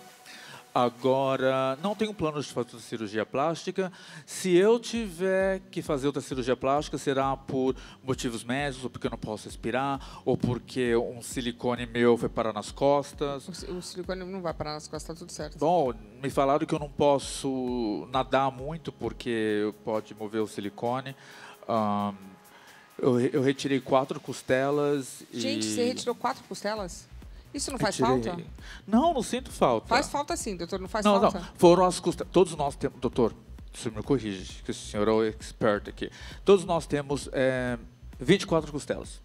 Agora, não tenho planos de fazer cirurgia plástica. Se eu tiver que fazer outra cirurgia plástica, será por motivos médicos, ou porque eu não posso respirar, ou porque um silicone meu foi parar nas costas. O, o silicone não vai parar nas costas, tá tudo certo. Bom, me falaram que eu não posso nadar muito porque pode mover o silicone. Ahn, eu, eu retirei quatro costelas e... Gente, você retirou quatro costelas? Isso não faz Retirei. falta? Não, não sinto falta. Faz falta sim, doutor, não faz não, falta? não. Foram as costelas. Todos nós temos. Doutor, o senhor me corrige, que o senhor é o expert aqui. Todos nós temos é, 24 costelas.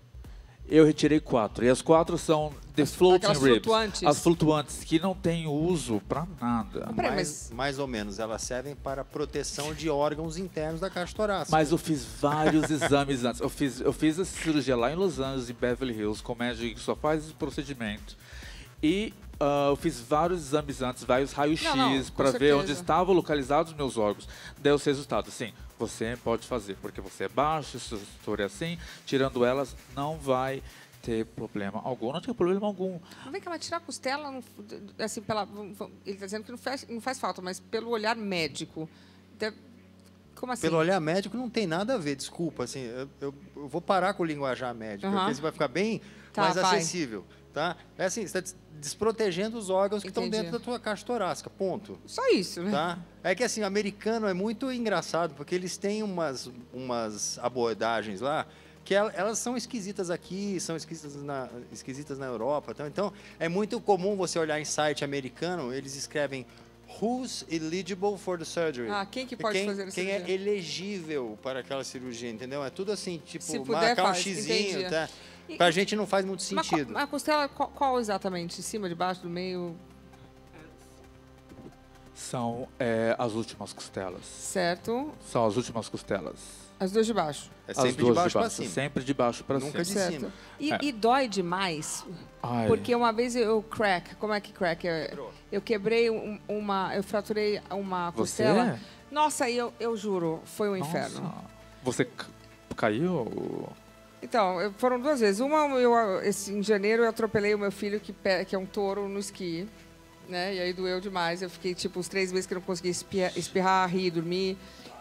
Eu retirei quatro. E as quatro são the As- floating aquelas ribs. flutuantes. As flutuantes, que não têm uso pra nada. Peraí, mais, mas- mais ou menos, elas servem para proteção de órgãos internos da caixa torácica. Mas eu fiz vários exames antes. Eu fiz, eu fiz essa cirurgia lá em Los Angeles, em Beverly Hills, com médico que só faz esse procedimento. E ah, eu fiz vários exames antes, vários raios-x, para ver onde estavam localizados os meus órgãos. Deu os resultados. Sim, você pode fazer, porque você é baixo, sua estrutura é assim. Tirando elas, não vai ter problema algum. Não tem problema algum. Não vem cá, mas tirar a costela, não- assim, pela, ele está dizendo que não faz, não faz falta, mas pelo olhar médico. deve- como assim? Pelo olhar médico não tem nada a ver, desculpa, assim, eu, eu- eu vou parar com o linguajar médico, Aham. porque isso vai ficar bem Tá, mais vai. acessível, tá? É assim, você está desprotegendo os órgãos que estão dentro da tua caixa torácica, ponto. Só isso, né? Tá? É que assim, o americano é muito engraçado, porque eles têm umas, umas abordagens lá que el- elas são esquisitas aqui, são esquisitas na, esquisitas na Europa. Então, então, é muito comum você olhar em site americano, eles escrevem Who's eligible for the surgery? Ah, quem que pode quem, fazer a Quem é cirurgia? elegível para aquela cirurgia, entendeu? É tudo assim, tipo, puder, marcar um faz, xizinho, entendi. tá? E- Pra gente não faz muito Mas sentido. qual- a costela, qual, qual exatamente? Em cima, de baixo, do meio? São é, as últimas costelas. Certo. São as últimas costelas. As duas de baixo. É as sempre de baixo para cima. Sempre de baixo para Nunca cima. de certo. cima. E, É. e dói demais? Ai. Porque uma vez eu crack, como é que crack? Eu, eu quebrei um- uma, eu fraturei uma Você? costela. Nossa, eu, eu juro, foi um Nossa. inferno. Você ca- caiu? Então, foram duas vezes. Uma, eu, esse, em janeiro, eu atropelei o meu filho, que, que é um touro, no esqui. Né? E aí doeu demais. Eu fiquei, tipo, os três meses que não conseguia espirrar, espirrar rir, dormir.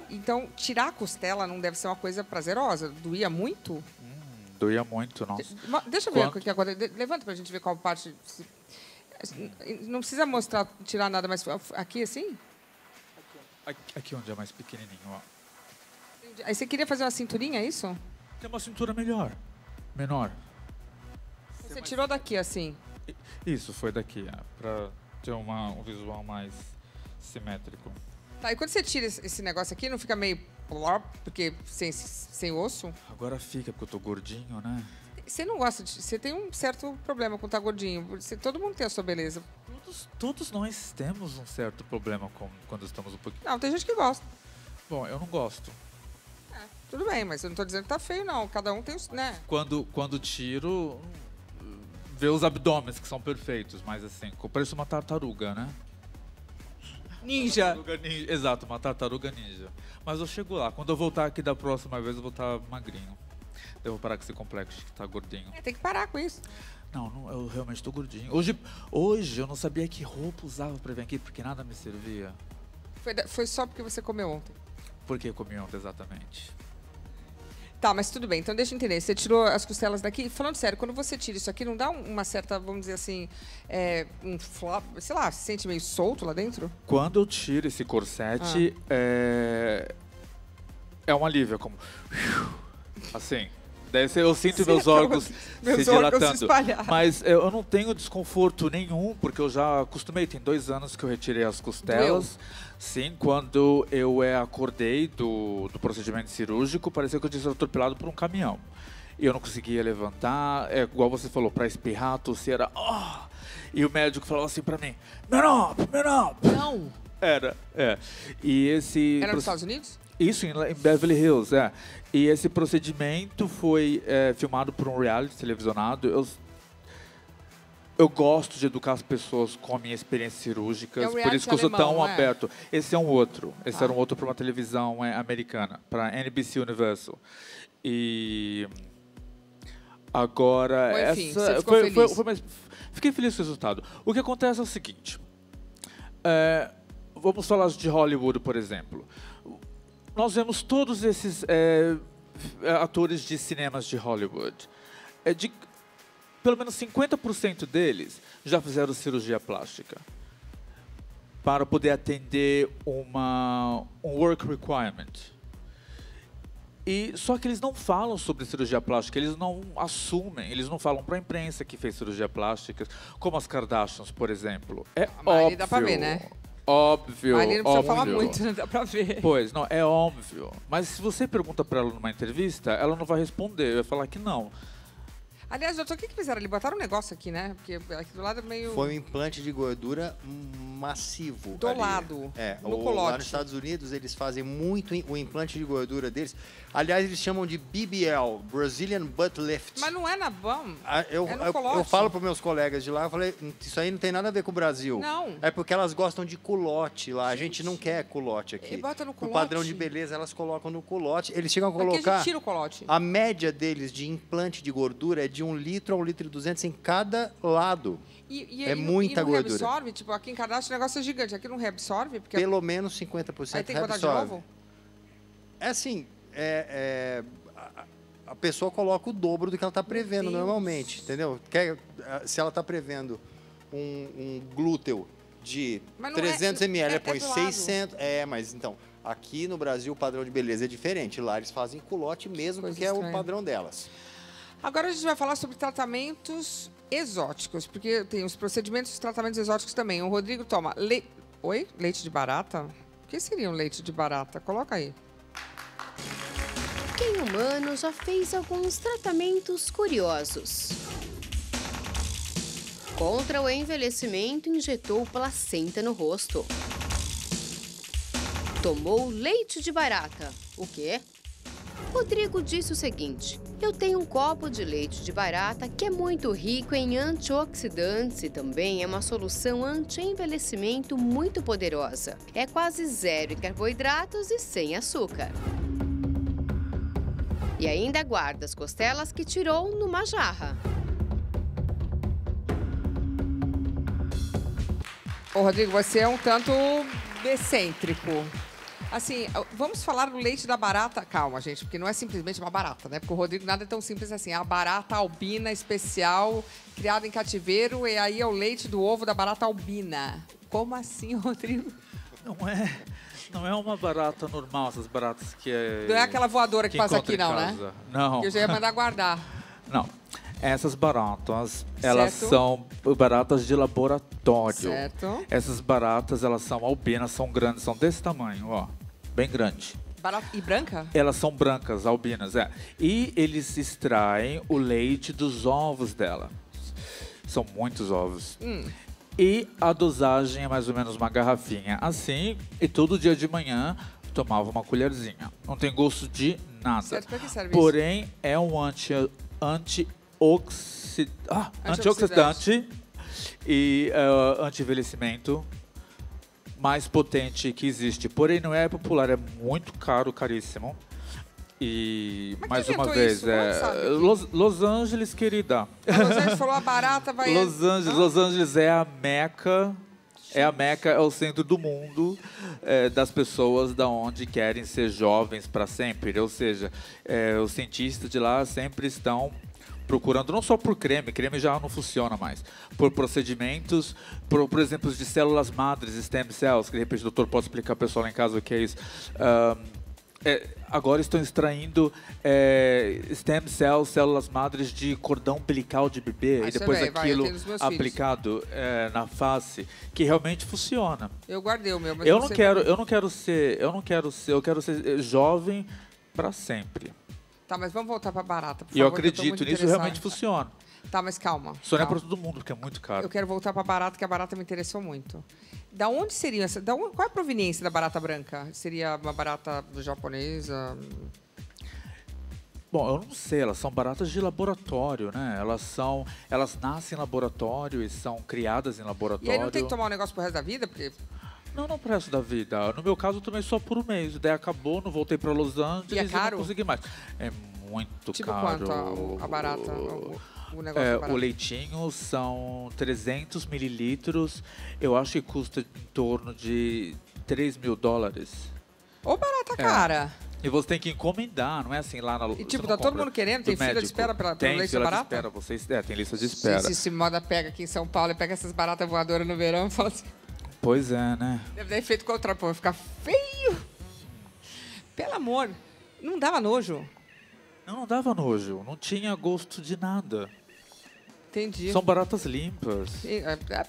Então, tirar a costela não deve ser uma coisa prazerosa. Doía muito? Doía muito. Ma- Deixa eu ver Quanto? aqui agora. De- Levanta pra gente ver qual parte. se- Não precisa mostrar, tirar nada, mas aqui assim? Aqui, aqui onde é mais pequenininho, ó. Aí você queria fazer uma cinturinha, é isso? Tem uma cintura melhor. Menor. Você tirou daqui, assim. Isso, foi daqui, ó, pra ter uma, um visual mais simétrico. Tá, e quando você tira esse esse negócio aqui, não fica meio plop, porque sem, sem osso? Agora fica, porque eu tô gordinho, né? Você não gosta de. Você tem um certo problema com estar gordinho. Você, todo mundo tem a sua beleza. Todos, todos nós temos um certo problema com, quando estamos um pouquinho... Não, tem gente que gosta. Bom, eu não gosto. Tudo bem, mas eu não tô dizendo que tá feio, não. Cada um tem os. né? Quando, quando tiro, vê os abdômenes que são perfeitos, mas assim, eu pareço uma tartaruga, né? Ninja. Tartaruga ninja. Exato, uma tartaruga ninja. Mas eu chego lá. Quando eu voltar aqui da próxima vez, eu vou estar magrinho. Eu vou parar com esse complexo de estar gordinho. É, tem que parar com isso. Não, não, eu realmente tô gordinho. Hoje, hoje eu não sabia que roupa usava pra vir aqui, porque nada me servia. Foi, foi só porque você comeu ontem. Por que comi ontem exatamente? Tá, mas tudo bem. Então deixa eu entender. Você tirou as costelas daqui. Falando sério, quando você tira isso aqui, não dá um- uma certa, vamos dizer assim, é, um flop, sei lá, se sente meio solto lá dentro? Quando eu tiro esse corsete, é... é um alívio, é como... Assim. Daí eu sinto meus órgãos meus se órgãos se dilatando. espalhar. Mas eu eu não tenho desconforto nenhum, porque eu já acostumei. Tem dois anos que eu retirei as costelas. Sim, quando eu é, acordei do, do procedimento cirúrgico, parecia que eu tinha sido atropelado por um caminhão. E eu não conseguia levantar. É igual você falou, para espirrar, tossir, era... "Ah!" E o médico falava assim para mim, man up. Não. Era, é. E esse... Era nos Estados Unidos? isso, em, em Beverly Hills, é. E esse procedimento foi é, filmado por um reality televisionado. Eu, eu gosto de educar as pessoas com a minha experiência cirúrgica, É por isso que eu sou tão é? aberto. Esse é um outro. Esse Ah. era um outro para uma televisão é, americana, para NBC Universal. E agora Bom, enfim, essa foi, foi- foi mais- fiquei feliz com o resultado. O que acontece é o seguinte. É, vamos falar de Hollywood, por exemplo. Nós vemos todos esses é, f- atores de cinemas de Hollywood. É de, pelo menos 50% deles já fizeram cirurgia plástica para poder atender uma, um work requirement. E só que eles não falam sobre cirurgia plástica, eles não assumem, eles não falam para a imprensa que fez cirurgia plástica, como as Kardashians, por exemplo. É A óbvio. dá pra ver, né? Óbvio. Ali não precisa óbvio. falar muito, né? dá pra ver. Pois, não, é óbvio. Mas se você pergunta para ela numa entrevista, ela não vai responder, vai falar que não. Aliás, doutor, o que, que fizeram ali? Botaram um negócio aqui, né? Porque aqui do lado é meio. Foi um implante de gordura massivo. Do ali. lado, É, no o- colote. lá nos Estados Unidos eles fazem muito o implante de gordura deles. Aliás, eles chamam de BBL, Brazilian Butt Lift. Mas não é na BAM. Ah, Eu, é no eu, colote. eu falo para meus colegas de lá, eu falei, isso aí não tem nada a ver com o Brasil. Não. É porque elas gostam de culote lá. A gente não quer culote aqui. E bota no O culote. padrão de beleza elas colocam no culote. Eles chegam a Aqui a colocar. gente tira o colote. A média deles de implante de gordura é de um litro a um litro e duzentos em cada lado. E, e, é e, muita e não gordura. reabsorve? Tipo, aqui em Kardashian o negócio é gigante. Aqui não reabsorve? Porque Pelo menos 50% aí tem que botar de novo? É assim, é, é, a, a pessoa coloca o dobro do que ela está prevendo normalmente, entendeu? Quer, se ela está prevendo um, um glúteo de Mas não é- 300 ml, é- ela é põe do lado. 600. É, mas então, aqui no Brasil o padrão de beleza é diferente. Lá eles fazem culote mesmo, Coisa porque é o padrão delas. Agora a gente vai falar sobre tratamentos exóticos, porque tem os procedimentos e tratamentos exóticos também. O Rodrigo toma le... Oi? Leite de barata? O que seria um leite de barata? Coloca aí. Quem humano já fez alguns tratamentos curiosos. Contra o envelhecimento, injetou placenta no rosto. Tomou leite de barata. O quê? Rodrigo disse o seguinte: Eu tenho um copo de leite de barata que é muito rico em antioxidantes e também é uma solução anti-envelhecimento muito poderosa. É quase zero em carboidratos e sem açúcar. E ainda guarda as costelas que tirou numa jarra. Ô, Rodrigo, você é um tanto excêntrico. Assim, vamos falar do leite da barata. Calma, gente, porque não é simplesmente uma barata, né? Porque o Rodrigo nada é tão simples assim. É a barata albina especial, criada em cativeiro, e aí é o leite do ovo da barata albina. Como assim, Rodrigo? Não é, não é uma barata normal, essas baratas que é. Não é aquela voadora que, passa encontra aqui, não, né? Não. Que eu já ia mandar guardar. Não. Essas baratas, elas Certo. são baratas de laboratório. Certo. Essas baratas, elas são albinas, são grandes, são desse tamanho, ó. Bem grande. E branca? Elas são brancas, albinas, é. E eles extraem o leite dos ovos dela. São muitos ovos. Hum. E a dosagem é mais ou menos uma garrafinha assim. E todo dia de manhã tomava uma colherzinha. Não tem gosto de nada. Certo, pra que serve isso? Porém, é um anti, antioxi, ah, Antioxidante. antioxidante e uh, anti-envelhecimento mais potente que existe. Porém, não é popular, é muito caro, caríssimo. E Mas mais uma vez, isso? É, Los, Los Angeles, querida. A Los Angeles falou a barata vai... Los Angeles? Los Angeles é a meca, é a meca, é o centro do mundo é, das pessoas da onde querem ser jovens para sempre. Ou seja, é, os cientistas de lá sempre estão procurando não só por creme, creme já não funciona mais, por procedimentos, por, por exemplo, de células madres, stem cells, que de repente o doutor pode explicar para o pessoal lá em casa o que é isso. Ahn, é, agora estão extraindo é, stem cells, células madres de cordão umbilical de bebê Ah, e é depois vai, eu aquilo filhos. aplicado é, na face, que realmente funciona. Eu guardei o meu, mas Eu não quero, pra- eu não quero ser, eu não quero ser, eu quero ser eh, jovem para sempre. Tá, mas vamos voltar pra barata, por eu favor, tô acredito nisso, realmente funciona. Tá, mas calma. Só não é para todo mundo, porque é muito caro. Eu quero voltar pra barata, que a barata me interessou muito. Da onde seria essa? Da onde, qual é a proveniência da barata branca? Seria uma barata japonesa? Bom, eu não sei, elas são baratas de laboratório, né? Elas são, elas nascem em laboratório e são criadas em laboratório. E aí não tem que tomar um negócio pro resto da vida? Porque Não, não pro resto da vida. No meu caso, eu tomei só por um mês. Daí acabou, não voltei para Los Angeles E é caro? não consegui mais. É muito tipo caro. quanto a, a barata? O, o negócio É, da o barata? leitinho são 300 mililitros. Eu acho que custa em torno de 3 mil dólares. Ô, barata É. cara! E você tem que encomendar, não é assim lá na E tipo, tá todo mundo querendo? do Tem fila de médico. espera pela- pelo Tem leite fila de barata? espera, vocês, é, tem lista de espera. Se, se moda pega aqui em São Paulo e pega essas baratas voadoras no verão e fala assim, Pois é, né? deve contrário, pô, vai ficar feio. Pelo amor, não dava nojo. Não, não dava nojo, não tinha gosto de nada. Entendi. São baratas limpas. E, é, é,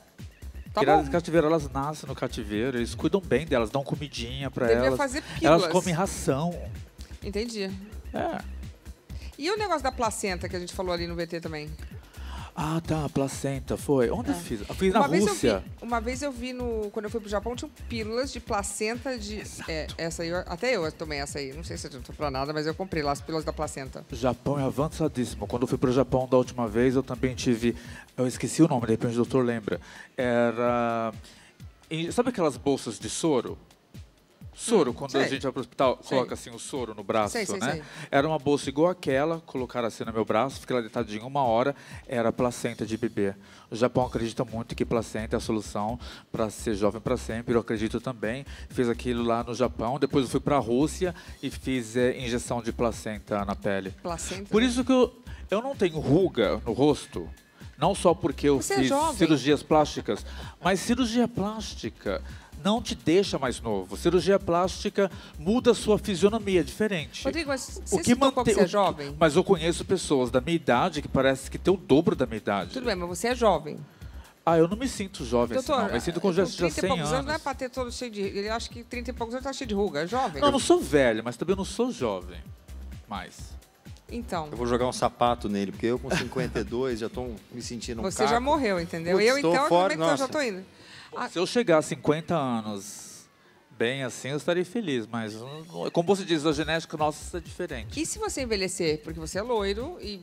tá em cativeiro, elas nascem no cativeiro, eles cuidam bem delas, dão comidinha pra Devia elas. fazer Elas comem ração. Entendi. É. E o negócio da placenta que a gente falou ali no VT também? Ah, tá, placenta, foi. Onde eu fiz? Eu fiz na É. uma vez eu Rússia. vi, uma vez eu vi no quando eu fui pro Japão tinha pílulas de placenta de é, essa aí, eu- até eu tomei essa aí, não sei se adiantou pra nada, mas eu comprei lá as pílulas da placenta. Japão é avançadíssimo. Quando eu fui para o Japão da última vez, eu também tive. Eu esqueci o nome, de repente o doutor lembra. Era. Sabe aquelas bolsas de soro? Soro, quando a Hum, sei. gente vai para o hospital, Sei. coloca assim o soro no braço, Sei, né? Era uma bolsa igual aquela, colocaram assim no meu braço, fiquei lá deitadinho uma hora, era placenta de bebê. O Japão acredita muito que placenta é a solução para ser jovem para sempre, eu acredito também. Fiz aquilo lá no Japão, depois eu fui para a Rússia e fiz eh, injeção de placenta na pele. Placenta. Por isso que eu, eu não tenho ruga no rosto. Não só porque eu Você é fiz jovem. cirurgias plásticas, mas cirurgia plástica não te deixa mais novo. Cirurgia plástica muda a sua fisionomia, é diferente. Rodrigo, mas O você que se tocou mantém- que você é o- jovem? Mas eu conheço pessoas da minha idade que parece que tem o dobro da minha idade. Tudo bem, mas você é jovem. Ah, eu não me sinto jovem assim, Doutor, não. Eu me sinto com já, com já 30 e 100 poucos anos. anos não é pra ter todo cheio de... Ele acha que 30 e poucos anos tá cheio de ruga, é jovem. Não, eu não sou velho, mas também não sou jovem. Mais. Então, Eu vou jogar um sapato nele, porque eu com 52 já estou me sentindo um você já caco. morreu, entendeu? Putz, eu então, fora, realmente, eu já tô indo. Ah, Se eu chegar a 50 anos bem assim, eu estarei feliz. Mas, não- como você diz, a genética nossa é diferente. E se você envelhecer? Porque você é loiro e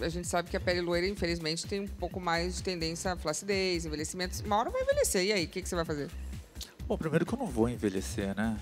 a gente sabe que a pele loira, infelizmente, tem um pouco mais de tendência a flacidez, envelhecimento. Uma hora vai envelhecer. E aí, o que, que você vai fazer? Bom, primeiro que eu não vou envelhecer, né?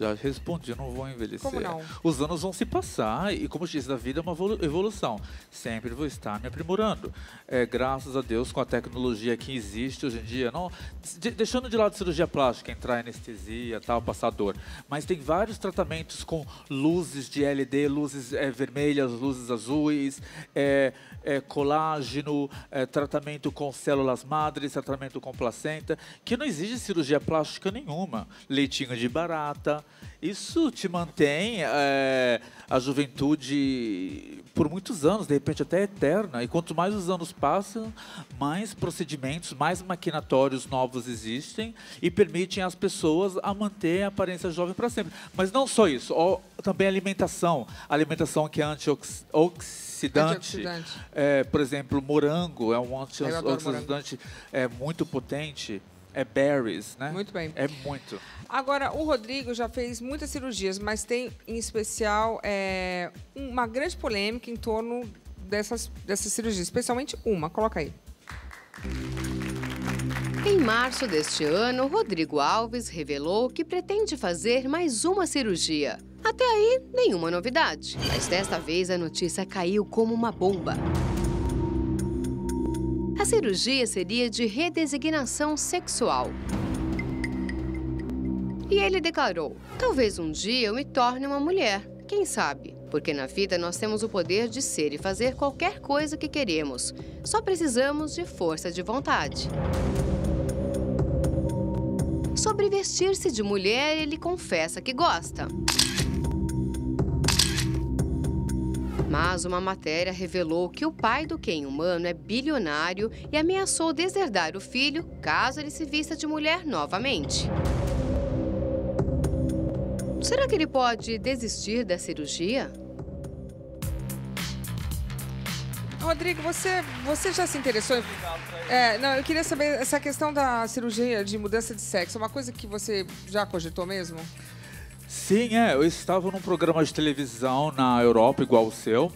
Já respondi, eu não vou envelhecer. Como não? Os anos vão se passar e, como eu disse, a vida é uma evolu- evolução. Sempre vou estar me aprimorando. É, graças a Deus, com a tecnologia que existe hoje em dia, não, de- deixando de lado cirurgia plástica, entrar em anestesia, tal, passar dor. Mas tem vários tratamentos com luzes de LED, luzes é, vermelhas, luzes azuis, é, é, colágeno, é, tratamento com células madres, tratamento com placenta, que não exige cirurgia plástica nenhuma. Leitinho de barata. Isso te mantém é, a juventude por muitos anos, de repente até eterna. E quanto mais os anos passam, mais procedimentos, mais maquinatórios novos existem e permitem às pessoas a manter a aparência jovem para sempre. Mas não só isso, ó, também a alimentação. A alimentação que é antioxidante. Antioxidante. É, por exemplo, morango é um antioxidante é, muito potente. É berries, né? Muito bem. É muito. Agora, o Rodrigo já fez muitas cirurgias, mas tem, em especial, é, uma grande polêmica em torno dessas, dessas cirurgias, especialmente uma. Coloca aí. Em março deste ano, Rodrigo Alves revelou que pretende fazer mais uma cirurgia. Até aí, nenhuma novidade. Mas desta vez a notícia caiu como uma bomba. A cirurgia seria de redesignação sexual. E ele declarou: Talvez um dia eu me torne uma mulher, quem sabe? Porque na vida nós temos o poder de ser e fazer qualquer coisa que queremos. Só precisamos de força de vontade. Sobre vestir-se de mulher, ele confessa que gosta. Mas uma matéria revelou que o pai do Ken humano é bilionário e ameaçou deserdar o filho caso ele se vista de mulher novamente. Será que ele pode desistir da cirurgia? Rodrigo, você, você já se interessou em... É, não, eu queria saber essa questão da cirurgia de mudança de sexo. É uma coisa que você já cogitou mesmo? Sim, é. Eu estava num programa de televisão na Europa, igual o seu,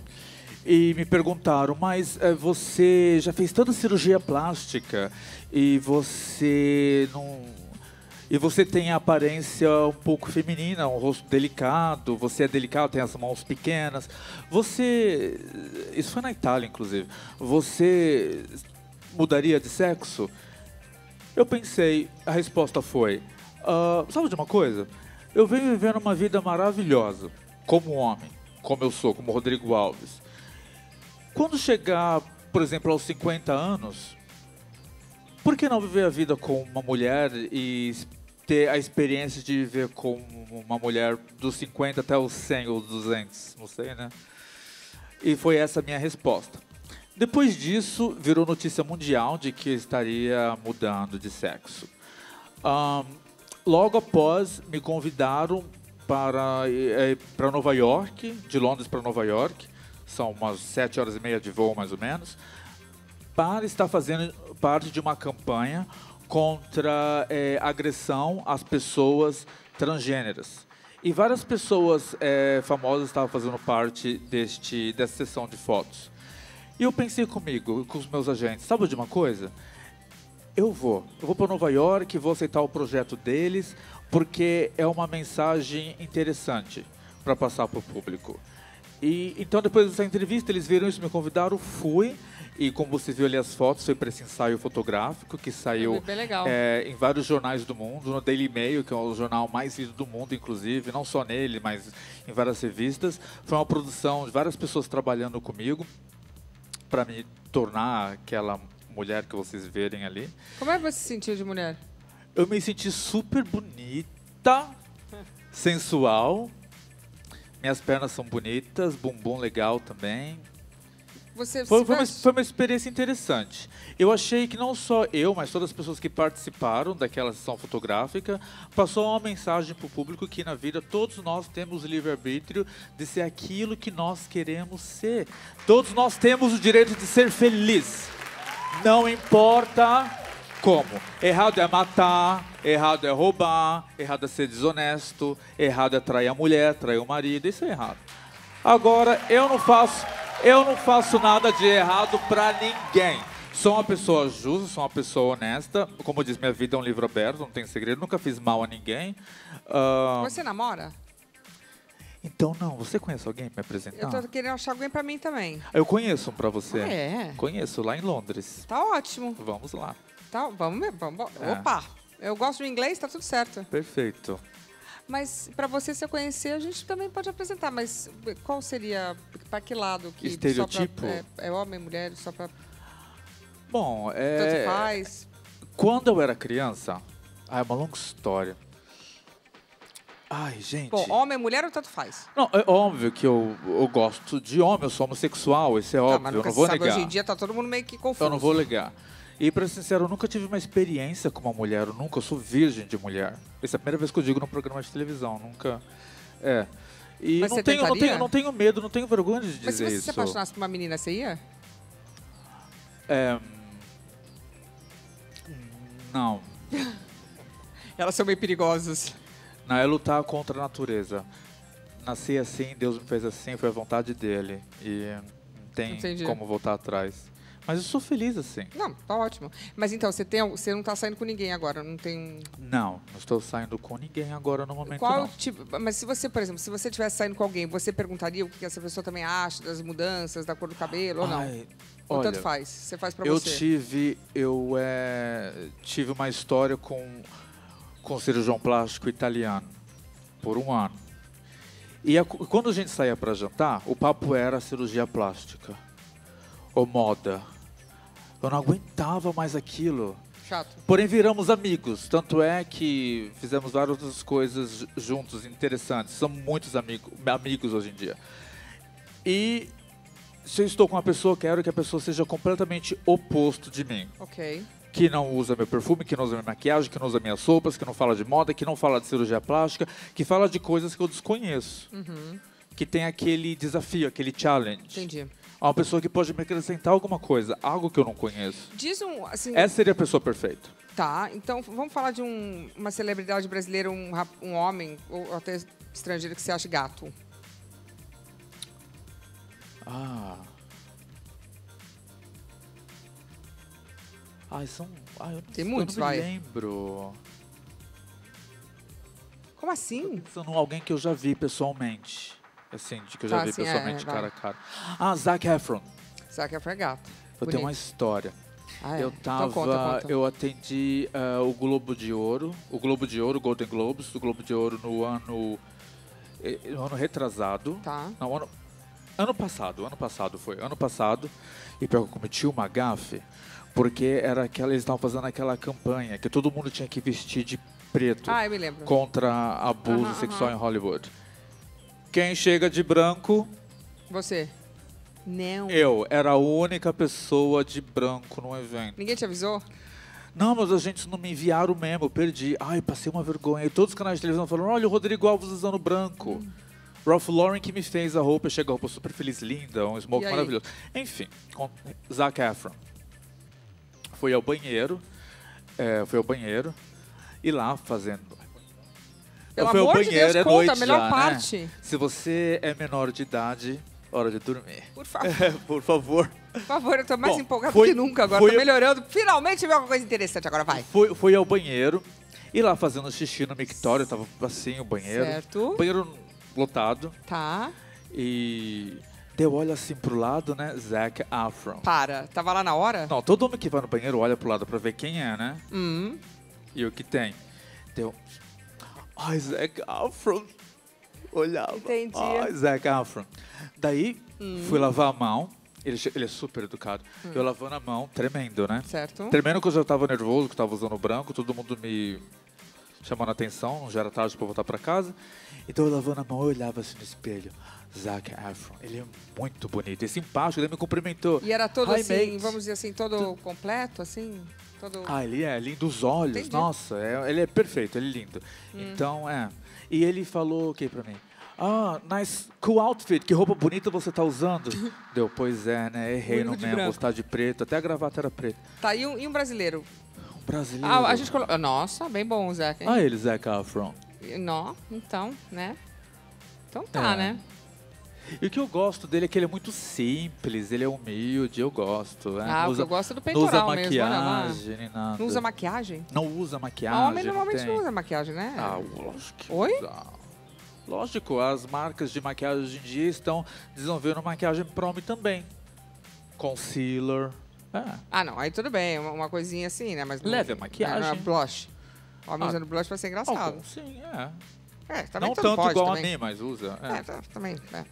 e me perguntaram, mas é, você já fez tanta cirurgia plástica e você não. E você tem a aparência um pouco feminina, um rosto delicado, você é delicado, tem as mãos pequenas. Você. Isso foi na Itália, inclusive. Você mudaria de sexo? Eu pensei, a resposta foi: uh, sabe de uma coisa? Eu venho vivendo uma vida maravilhosa, como homem, como eu sou, como Rodrigo Alves. Quando chegar, por exemplo, aos 50 anos, por que não viver a vida com uma mulher e ter a experiência de viver com uma mulher dos 50 até os 100 ou 200, não sei, né? E foi essa a minha resposta. Depois disso, virou notícia mundial de que estaria mudando de sexo. Um, logo após, me convidaram para, é, para Nova York, de Londres para Nova York, são umas sete horas e meia de voo mais ou menos, para estar fazendo parte de uma campanha contra é, agressão às pessoas transgêneras. E várias pessoas é, famosas estavam fazendo parte deste, dessa sessão de fotos. E eu pensei comigo, com os meus agentes, sabe de uma coisa? Eu vou. Eu vou para Nova York, vou aceitar o projeto deles, porque é uma mensagem interessante para passar para o público. E então depois dessa entrevista eles viram isso, me convidaram, fui. E como você viu ali as fotos, foi para esse ensaio fotográfico que saiu é, em vários jornais do mundo, no Daily Mail, que é o jornal mais lido do mundo, inclusive, não só nele, mas em várias revistas. Foi uma produção de várias pessoas trabalhando comigo para me tornar aquela mulher que vocês verem ali. Como é que você se sentiu de mulher? Eu me senti super bonita, sensual. Minhas pernas são bonitas, bumbum legal também. Você foi, foi, uma, foi, uma, experiência interessante. Eu achei que não só eu, mas todas as pessoas que participaram daquela sessão fotográfica passou uma mensagem para o público que na vida todos nós temos o livre-arbítrio de ser aquilo que nós queremos ser. Todos nós temos o direito de ser feliz. Não importa como. Errado é matar, errado é roubar, errado é ser desonesto, errado é trair a mulher, trair o marido, isso é errado. Agora, eu não faço, eu não faço nada de errado para ninguém. Sou uma pessoa justa, sou uma pessoa honesta. Como disse, minha vida é um livro aberto, não tem segredo, nunca fiz mal a ninguém. Uh... Você namora? Então, não. Você conhece alguém para me apresentar? Eu tô querendo achar alguém para mim também. Eu conheço um para você. Ah, é? Conheço, lá em Londres. Tá ótimo. Vamos lá. Tá, vamos, vamos. É. Opa! Eu gosto de inglês, tá tudo certo. Perfeito. Mas para você se eu conhecer, a gente também pode apresentar. Mas qual seria, para que lado? Que Estereotipo? Pra, é, é, homem, mulher, só para... Bom, é... Tanto faz. Quando eu era criança... Ah, é uma longa história. Ai, gente. Bom, homem, mulher ou tanto faz? Não, é óbvio que eu, eu gosto de homem, eu sou homossexual, isso é tá, óbvio, eu não vou negar. Hoje em dia tá todo mundo meio que confuso. Eu não vou negar. E pra ser sincero, eu nunca tive uma experiência com uma mulher, eu nunca, eu sou virgem de mulher. Essa é a primeira vez que eu digo num programa de televisão, nunca. É. E Mas não, tenho, não, tenho, não tenho medo, não tenho vergonha de dizer isso. Mas se você isso. se apaixonasse por uma menina, você ia? É. Não. Elas são meio perigosas. Não, é lutar contra a natureza. Nasci assim, Deus me fez assim, foi a vontade dele. E não tem Entendi. como voltar atrás. Mas eu sou feliz assim. Não, tá ótimo. Mas então, você, tem, você não tá saindo com ninguém agora, não tem... Não, não estou saindo com ninguém agora no momento Qual não. tipo... Mas se você, por exemplo, se você estivesse saindo com alguém, você perguntaria o que essa pessoa também acha das mudanças, da cor do cabelo ou não? Ai, ou olha, tanto faz? Você faz pra eu você? tive, eu é, tive uma história com com cirurgião plástico italiano por um ano. E a- quando a gente saía para jantar, o papo era cirurgia plástica ou moda. Eu não aguentava mais aquilo. Chato. Porém, viramos amigos. Tanto é que fizemos várias outras coisas ju- juntos, interessantes. Somos muitos amigo, amigos hoje em dia. E se eu estou com uma pessoa, quero que a pessoa seja completamente oposto de mim. Ok. Que não usa meu perfume, que não usa minha maquiagem, que não usa minhas roupas, que não fala de moda, que não fala de cirurgia plástica, que fala de coisas que eu desconheço. Que tem aquele desafio, aquele challenge. Entendi. Uma pessoa que pode me acrescentar alguma coisa, algo que eu não conheço. Diz um, assim... Essa seria a pessoa perfeita. Tá, então vamos falar de um- uma celebridade brasileira, um, um homem, ou até estrangeiro que você acha gato. Ah. Ai, são. Ai, eu não Tem muitos, eu não me vai. lembro. Como assim? Pensando em alguém que eu já vi pessoalmente. Assim, de que eu já Tá, vi sim, é, pessoalmente vai. cara a cara. Ah, Zac Efron. Zac Efron é gato. Eu tenho uma história. Ah, é? Eu tava. Então conta, conta. Eu atendi ah, o Globo de Ouro. O Globo de Ouro, o Golden Globes, o Globo de Ouro no ano. eh, No ano retrasado. Tá. Não, ano, ano passado, ano passado foi, ano passado, e pior que eu cometi uma gafe, porque era aquela, eles estavam fazendo aquela campanha que todo mundo tinha que vestir de preto Ah, eu me lembro. contra abuso sexual em Hollywood. Quem chega de branco, Você? Não. eu, era a única pessoa de branco no evento. Ninguém te avisou? Não, mas a gente não me enviaram mesmo, eu perdi. Ai, passei uma vergonha. E todos os canais de televisão falaram, olha o Rodrigo Alves usando branco. Ralph Lauren que me fez a roupa, chega a roupa super feliz, linda, um smoke maravilhoso. Enfim, com Zac Efron. Fui ao banheiro, é, fui ao banheiro, e lá fazendo... Pelo fui ao amor de banheiro, Deus, é conta noite a melhor já, parte. Né? Se você é menor de idade, hora de dormir. Por favor, Por favor. por favor, eu tô mais Bom, empolgado foi- que nunca agora. foi- Tô melhorando. Finalmente veio alguma coisa interessante. Agora vai. Fui, fui ao banheiro, e lá fazendo xixi no mictório, tava assim o banheiro. Certo. Banheiro lotado. Tá. E deu olho assim pro lado, né? Zac Efron. Para. Tava lá na hora? Não, todo homem que vai no banheiro olha pro lado pra ver quem é, né? Hum. E o que tem. Deu. Ai, Zac Efron. Olhava. Entendi. Ai, Zac Efron. Daí, Hum. fui lavar a mão. Ele, ele é super educado. Eu lavando a mão, tremendo, né? Certo. Tremendo que eu já tava nervoso, que eu tava usando branco, todo mundo me chamando a atenção, já era tarde pra voltar pra casa. Então eu lavando a mão, eu olhava assim no espelho. Zac Efron, ele é muito bonito e simpático, ele me cumprimentou. E era todo Hi, assim, mate. vamos dizer assim, todo completo, assim? Todo... Ah, ele é lindo, os olhos, Entendi. nossa, é- ele é perfeito, ele é lindo. Hum. Então, é. E ele falou o que pra mim? Ah, nice, cool outfit, que roupa bonita você tá usando. Deu, pois é, né, errei no de mesmo, gostar de preto, até a gravata era preta. Tá, e um, e um brasileiro? Um brasileiro. Ah, a gente colocou... Nossa, bem bom, Zac, hein? Ah, ele, Zac Efron. Não, então, né? Então tá, É. né? E o que eu gosto dele é que ele é muito simples, ele é humilde, eu gosto. né? Ah, não o usa, que eu gosto é do não usa peitoral mesmo, maquiagem nada. Não usa maquiagem? Não usa maquiagem. Homem normalmente tem. não usa maquiagem, né? Ah, lógico que Oi? usa. Lógico, as marcas de maquiagem hoje em dia estão desenvolvendo maquiagem homem também. Concealer. É. Ah, não, aí tudo bem, uma, uma coisinha assim, né? Mas não- Leve a maquiagem. Não é blush. Homem Ah. usando blush vai ser engraçado. Algum, sim, é. É, também não tanto pode igual também. a mim, mas usa. É. É, tá, também. é.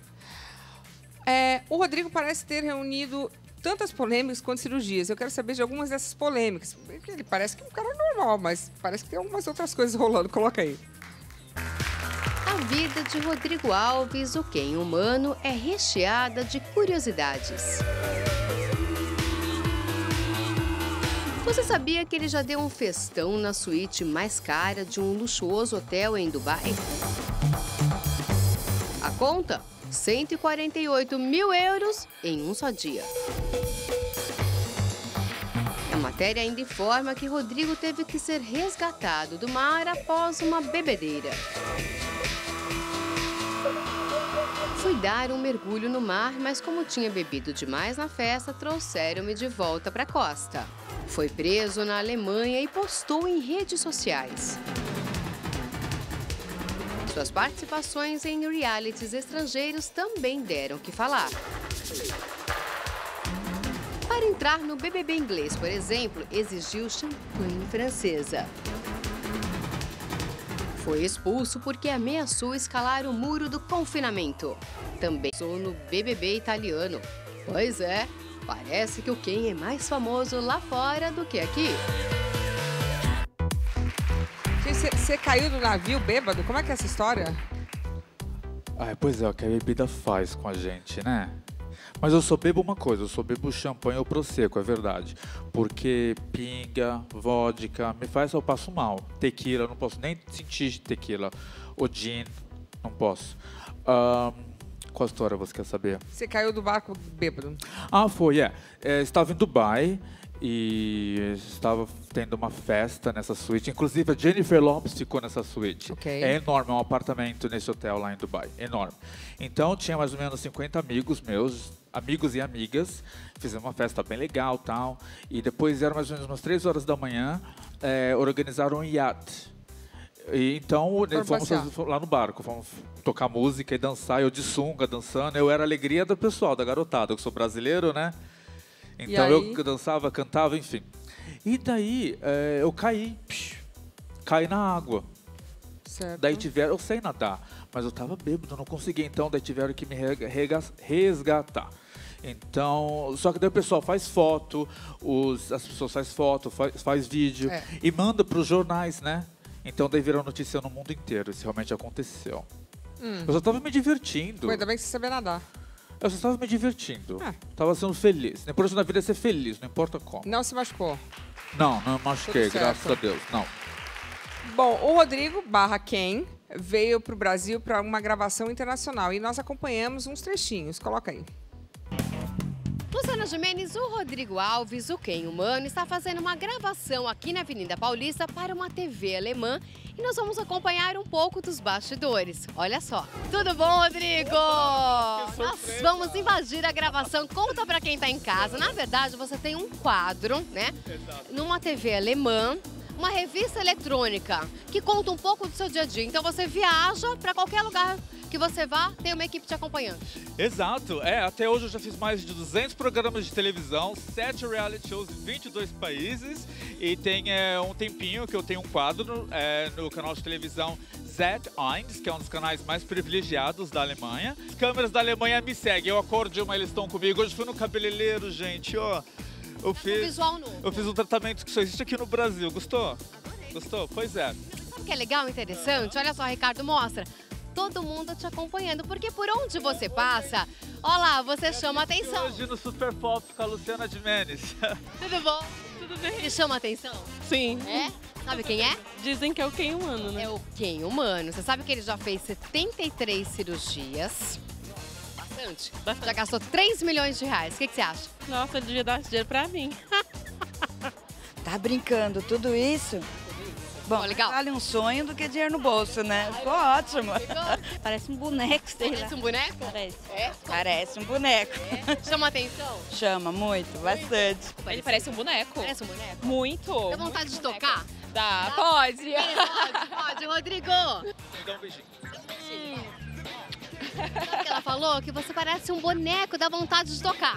É, o Rodrigo parece ter reunido tantas polêmicas quanto cirurgias. Eu quero saber de algumas dessas polêmicas. Ele parece que é um cara normal, mas parece que tem algumas outras coisas rolando. Coloca aí. A vida de Rodrigo Alves, o quem humano, é recheada de curiosidades. Você sabia que ele já deu um festão na suíte mais cara de um luxuoso hotel em Dubai? Conta? 148 mil euros em um só dia. A matéria ainda informa que Rodrigo teve que ser resgatado do mar após uma bebedeira. Fui dar um mergulho no mar, mas como tinha bebido demais na festa, trouxeram-me de volta para a costa. Foi preso na Alemanha e postou em redes sociais. Suas participações em realities estrangeiros também deram que falar. Para entrar no BBB inglês, por exemplo, exigiu champanhe francesa. Foi expulso porque ameaçou escalar o muro do confinamento. Também sou no BBB italiano. Pois é, parece que o Ken é mais famoso lá fora do que aqui. Você caiu do navio bêbado? Como é que é essa história? Ah, pois é, o que a bebida faz com a gente, né? Mas eu só bebo uma coisa, eu só bebo champanhe ou prosecco, é verdade. Porque pinga, vodka, me faz eu passo mal. Tequila, não posso nem sentir tequila. O gin, não posso. Um, qual história você quer saber? Você caiu do barco bêbado. Ah, foi, é. é estava em Dubai e estava tendo uma festa nessa suíte. Inclusive, a Jennifer Lopes ficou nessa suíte. Okay. É enorme, é um apartamento nesse hotel lá em Dubai. Enorme. Então, tinha mais ou menos 50 amigos meus, amigos e amigas. Fizemos uma festa bem legal tal. E depois, eram mais ou menos umas 3 horas da manhã, é, organizaram um iate. E, então, né, fomos lá no barco, fomos tocar música e dançar. Eu de sunga, dançando. Eu era a alegria do pessoal, da garotada. Eu sou brasileiro, né? Então eu dançava, cantava, enfim. E daí é, eu caí, psh, caí na água. Certo. Daí tiveram, eu sei nadar, mas eu tava bêbado, não consegui. Então daí tiveram que me resgatar. Então, só que daí o pessoal faz foto, os, as pessoas faz foto, faz, faz vídeo é. e manda para os jornais, né? Então daí virou notícia no mundo inteiro, se realmente aconteceu. Hum. Eu só tava me divertindo. Ainda bem que você sabia nadar. Eu só estava me divertindo. É. Tava sendo feliz. Por isso na vida é ser feliz, não importa como. Não se machucou? Não, não machuquei, graças a Deus. Não. Bom, o Rodrigo barra Ken veio para o Brasil para uma gravação internacional e nós acompanhamos uns trechinhos. Coloca aí. Luciana Gimenez, o Rodrigo Alves, o Ken Humano, está fazendo uma gravação aqui na Avenida Paulista para uma TV alemã e nós vamos acompanhar um pouco dos bastidores. Olha só. Tudo bom, Rodrigo? Nós vamos invadir a gravação. Conta para quem está em casa. Na verdade, você tem um quadro, né? Numa TV alemã uma revista eletrônica que conta um pouco do seu dia a dia. Então você viaja para qualquer lugar que você vá, tem uma equipe te acompanhando. Exato. É, até hoje eu já fiz mais de 200 programas de televisão, 7 reality shows em 22 países e tem é, um tempinho que eu tenho um quadro é, no canal de televisão Z1, que é um dos canais mais privilegiados da Alemanha. As câmeras da Alemanha me seguem, eu acordo de uma, eles estão comigo. Hoje fui no cabeleireiro, gente, ó. Eu fiz, um visual novo. Eu fiz um tratamento que só existe aqui no Brasil. Gostou? Adorei. Gostou? Pois é. Sabe o que é legal, interessante? Olha só, Ricardo, mostra todo mundo te acompanhando, porque por onde você passa, olha lá, você chama atenção. Hoje no Super Pop com a Luciana Menes. Tudo bom? Tudo bem. Ele chama atenção? Sim. É? Sabe quem é? Dizem que é o Ken Humano, né? É o Ken Humano. Você sabe que ele já fez 73 cirurgias. Bastante. Bastante. Já gastou 3 milhões de reais. O que, que você acha? Nossa, ele devia dar esse dinheiro pra mim. tá brincando, tudo isso? Bom, legal. vale um sonho do que dinheiro no bolso, né? Ficou ótimo. Parece um boneco, sei Parece um boneco? Parece. É? Parece um boneco. É. Chama atenção? Chama muito, bastante. Ele parece um boneco. Parece um boneco? Muito. Dá vontade de tocar? Dá, Dá. pode. Pode, pode. Rodrigo. Dá um beijinho. Sabe o que ela falou? Que você parece um boneco, dá vontade de tocar.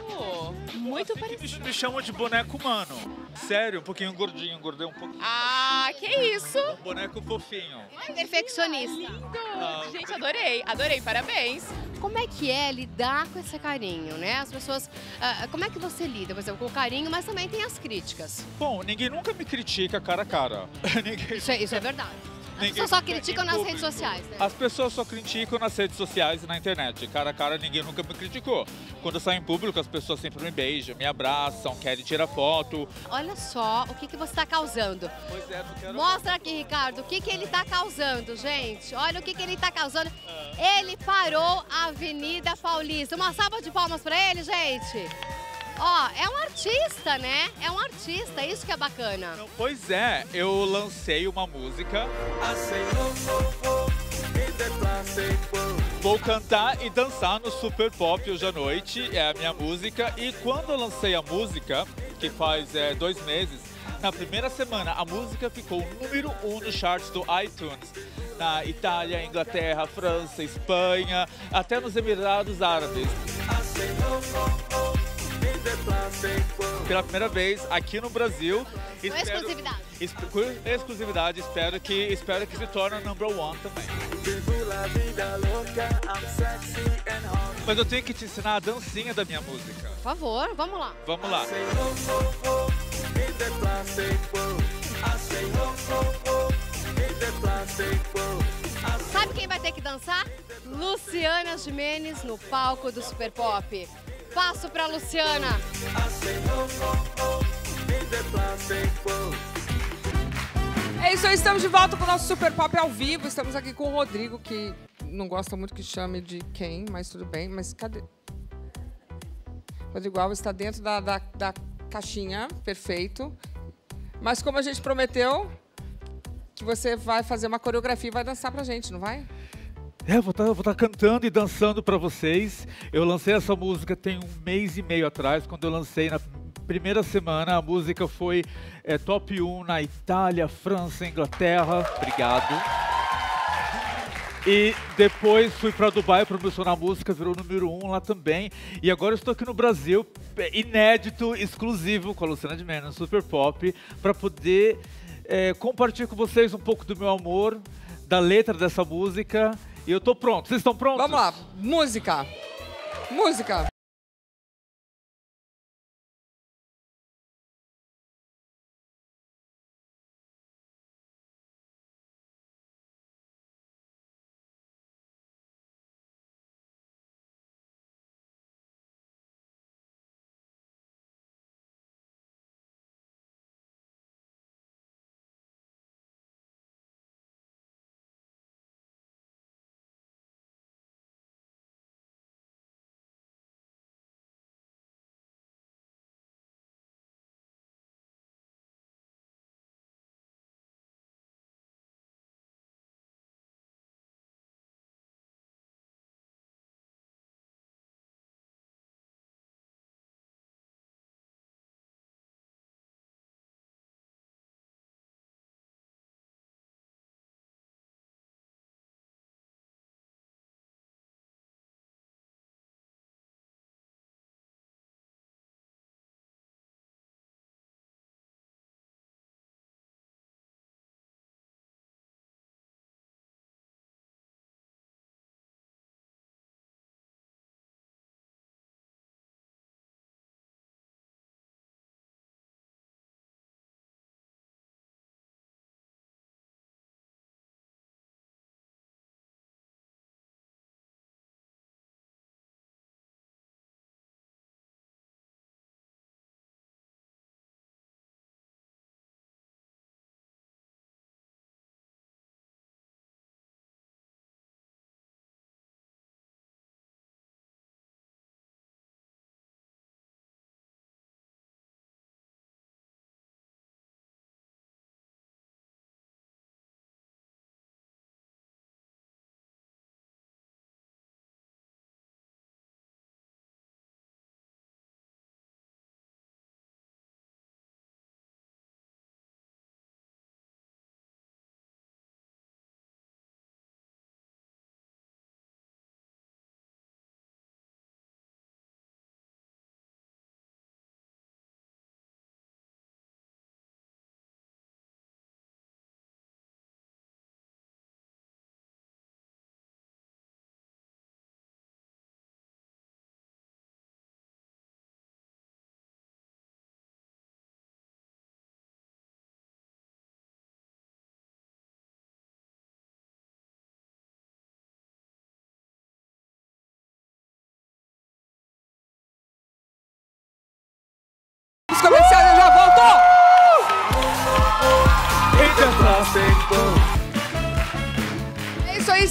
Muito parecido. Me, me chamam de boneco humano. Sério, um pouquinho gordinho, engordei um pouquinho. Ah, que isso? Um boneco fofinho. Perfeccionista. Lindo. Ah, Gente, adorei, adorei, parabéns. Como é que é lidar com esse carinho, né? As pessoas, uh, como é que você lida, por exemplo, com o carinho, mas também tem as críticas? Bom, ninguém nunca me critica cara a cara. ninguém... isso, é, isso é verdade. As pessoas só criticam nas redes sociais, né? As pessoas só criticam nas redes sociais e na internet. Cara a cara, ninguém nunca me criticou. Quando eu saio em público, as pessoas sempre me beijam, me abraçam, querem tirar foto. Olha só o que, que você está causando. Pois é, quero... Mostra aqui, Ricardo, o que, que ele está causando, gente. Olha o que, que ele está causando. Ele parou a Avenida Paulista. Uma salva de palmas para ele, gente. Ó, é um artista, né? É um artista, isso que é bacana. Pois é, eu lancei uma música. Vou cantar e dançar no Super Pop hoje à noite, é a minha música. E quando eu lancei a música, que faz é, dois meses, na primeira semana a música ficou número um no charts do iTunes. Na Itália, Inglaterra, França, Espanha, até nos Emirados Árabes. Pela primeira vez aqui no Brasil. Com exclusividade. Esp- com exclusividade, espero que, espero que se torne number one também. Mas eu tenho que te ensinar a dancinha da minha música. Por favor, vamos lá. Vamos lá. Sabe quem vai ter que dançar? Luciana Jimenez no palco do Super Pop. Passo pra Luciana. É isso aí, estamos de volta com o nosso Super Pop ao vivo. Estamos aqui com o Rodrigo, que não gosta muito que chame de quem, mas tudo bem. Mas cadê? Rodrigo Alves está dentro da, da, da caixinha, perfeito. Mas como a gente prometeu, que você vai fazer uma coreografia e vai dançar pra gente, não vai? É, vou estar cantando e dançando para vocês. Eu lancei essa música tem um mês e meio atrás, quando eu lancei na primeira semana. A música foi é, top 1 na Itália, França, Inglaterra. Obrigado. E depois fui para Dubai promocionar a música, virou número 1 lá também. E agora estou aqui no Brasil, é, inédito, exclusivo com a Luciana de Mendes, Super Pop, para poder é, compartilhar com vocês um pouco do meu amor, da letra dessa música. E eu tô pronto. Vocês estão prontos? Vamos lá, música. Música.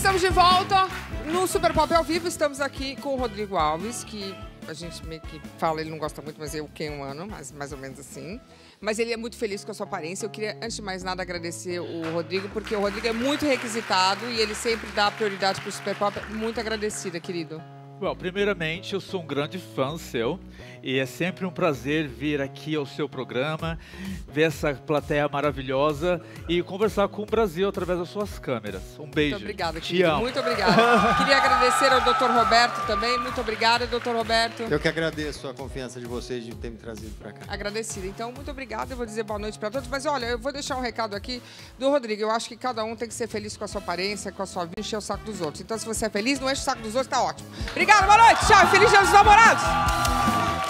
Estamos de volta no Super Pop ao vivo. Estamos aqui com o Rodrigo Alves, que a gente meio que fala, ele não gosta muito, mas eu quem um ano, mas mais ou menos assim. Mas ele é muito feliz com a sua aparência. Eu queria, antes de mais nada, agradecer o Rodrigo, porque o Rodrigo é muito requisitado e ele sempre dá prioridade pro Super Pop. Muito agradecida, querido. Bom, primeiramente, eu sou um grande fã seu e é sempre um prazer vir aqui ao seu programa, ver essa plateia maravilhosa e conversar com o Brasil através das suas câmeras. Um beijo. Muito obrigada, querido. amo. Muito obrigada. Queria agradecer ao Dr. Roberto também. Muito obrigada, Dr. Roberto. Eu que agradeço a confiança de vocês de ter me trazido para cá. Agradecida. Então, muito obrigada. Eu vou dizer boa noite para todos. Mas olha, eu vou deixar um recado aqui do Rodrigo. Eu acho que cada um tem que ser feliz com a sua aparência, com a sua vida, encher o saco dos outros. Então, se você é feliz, não enche o saco dos outros, tá ótimo. Obrigada, boa noite. Tchau. Feliz dia dos namorados.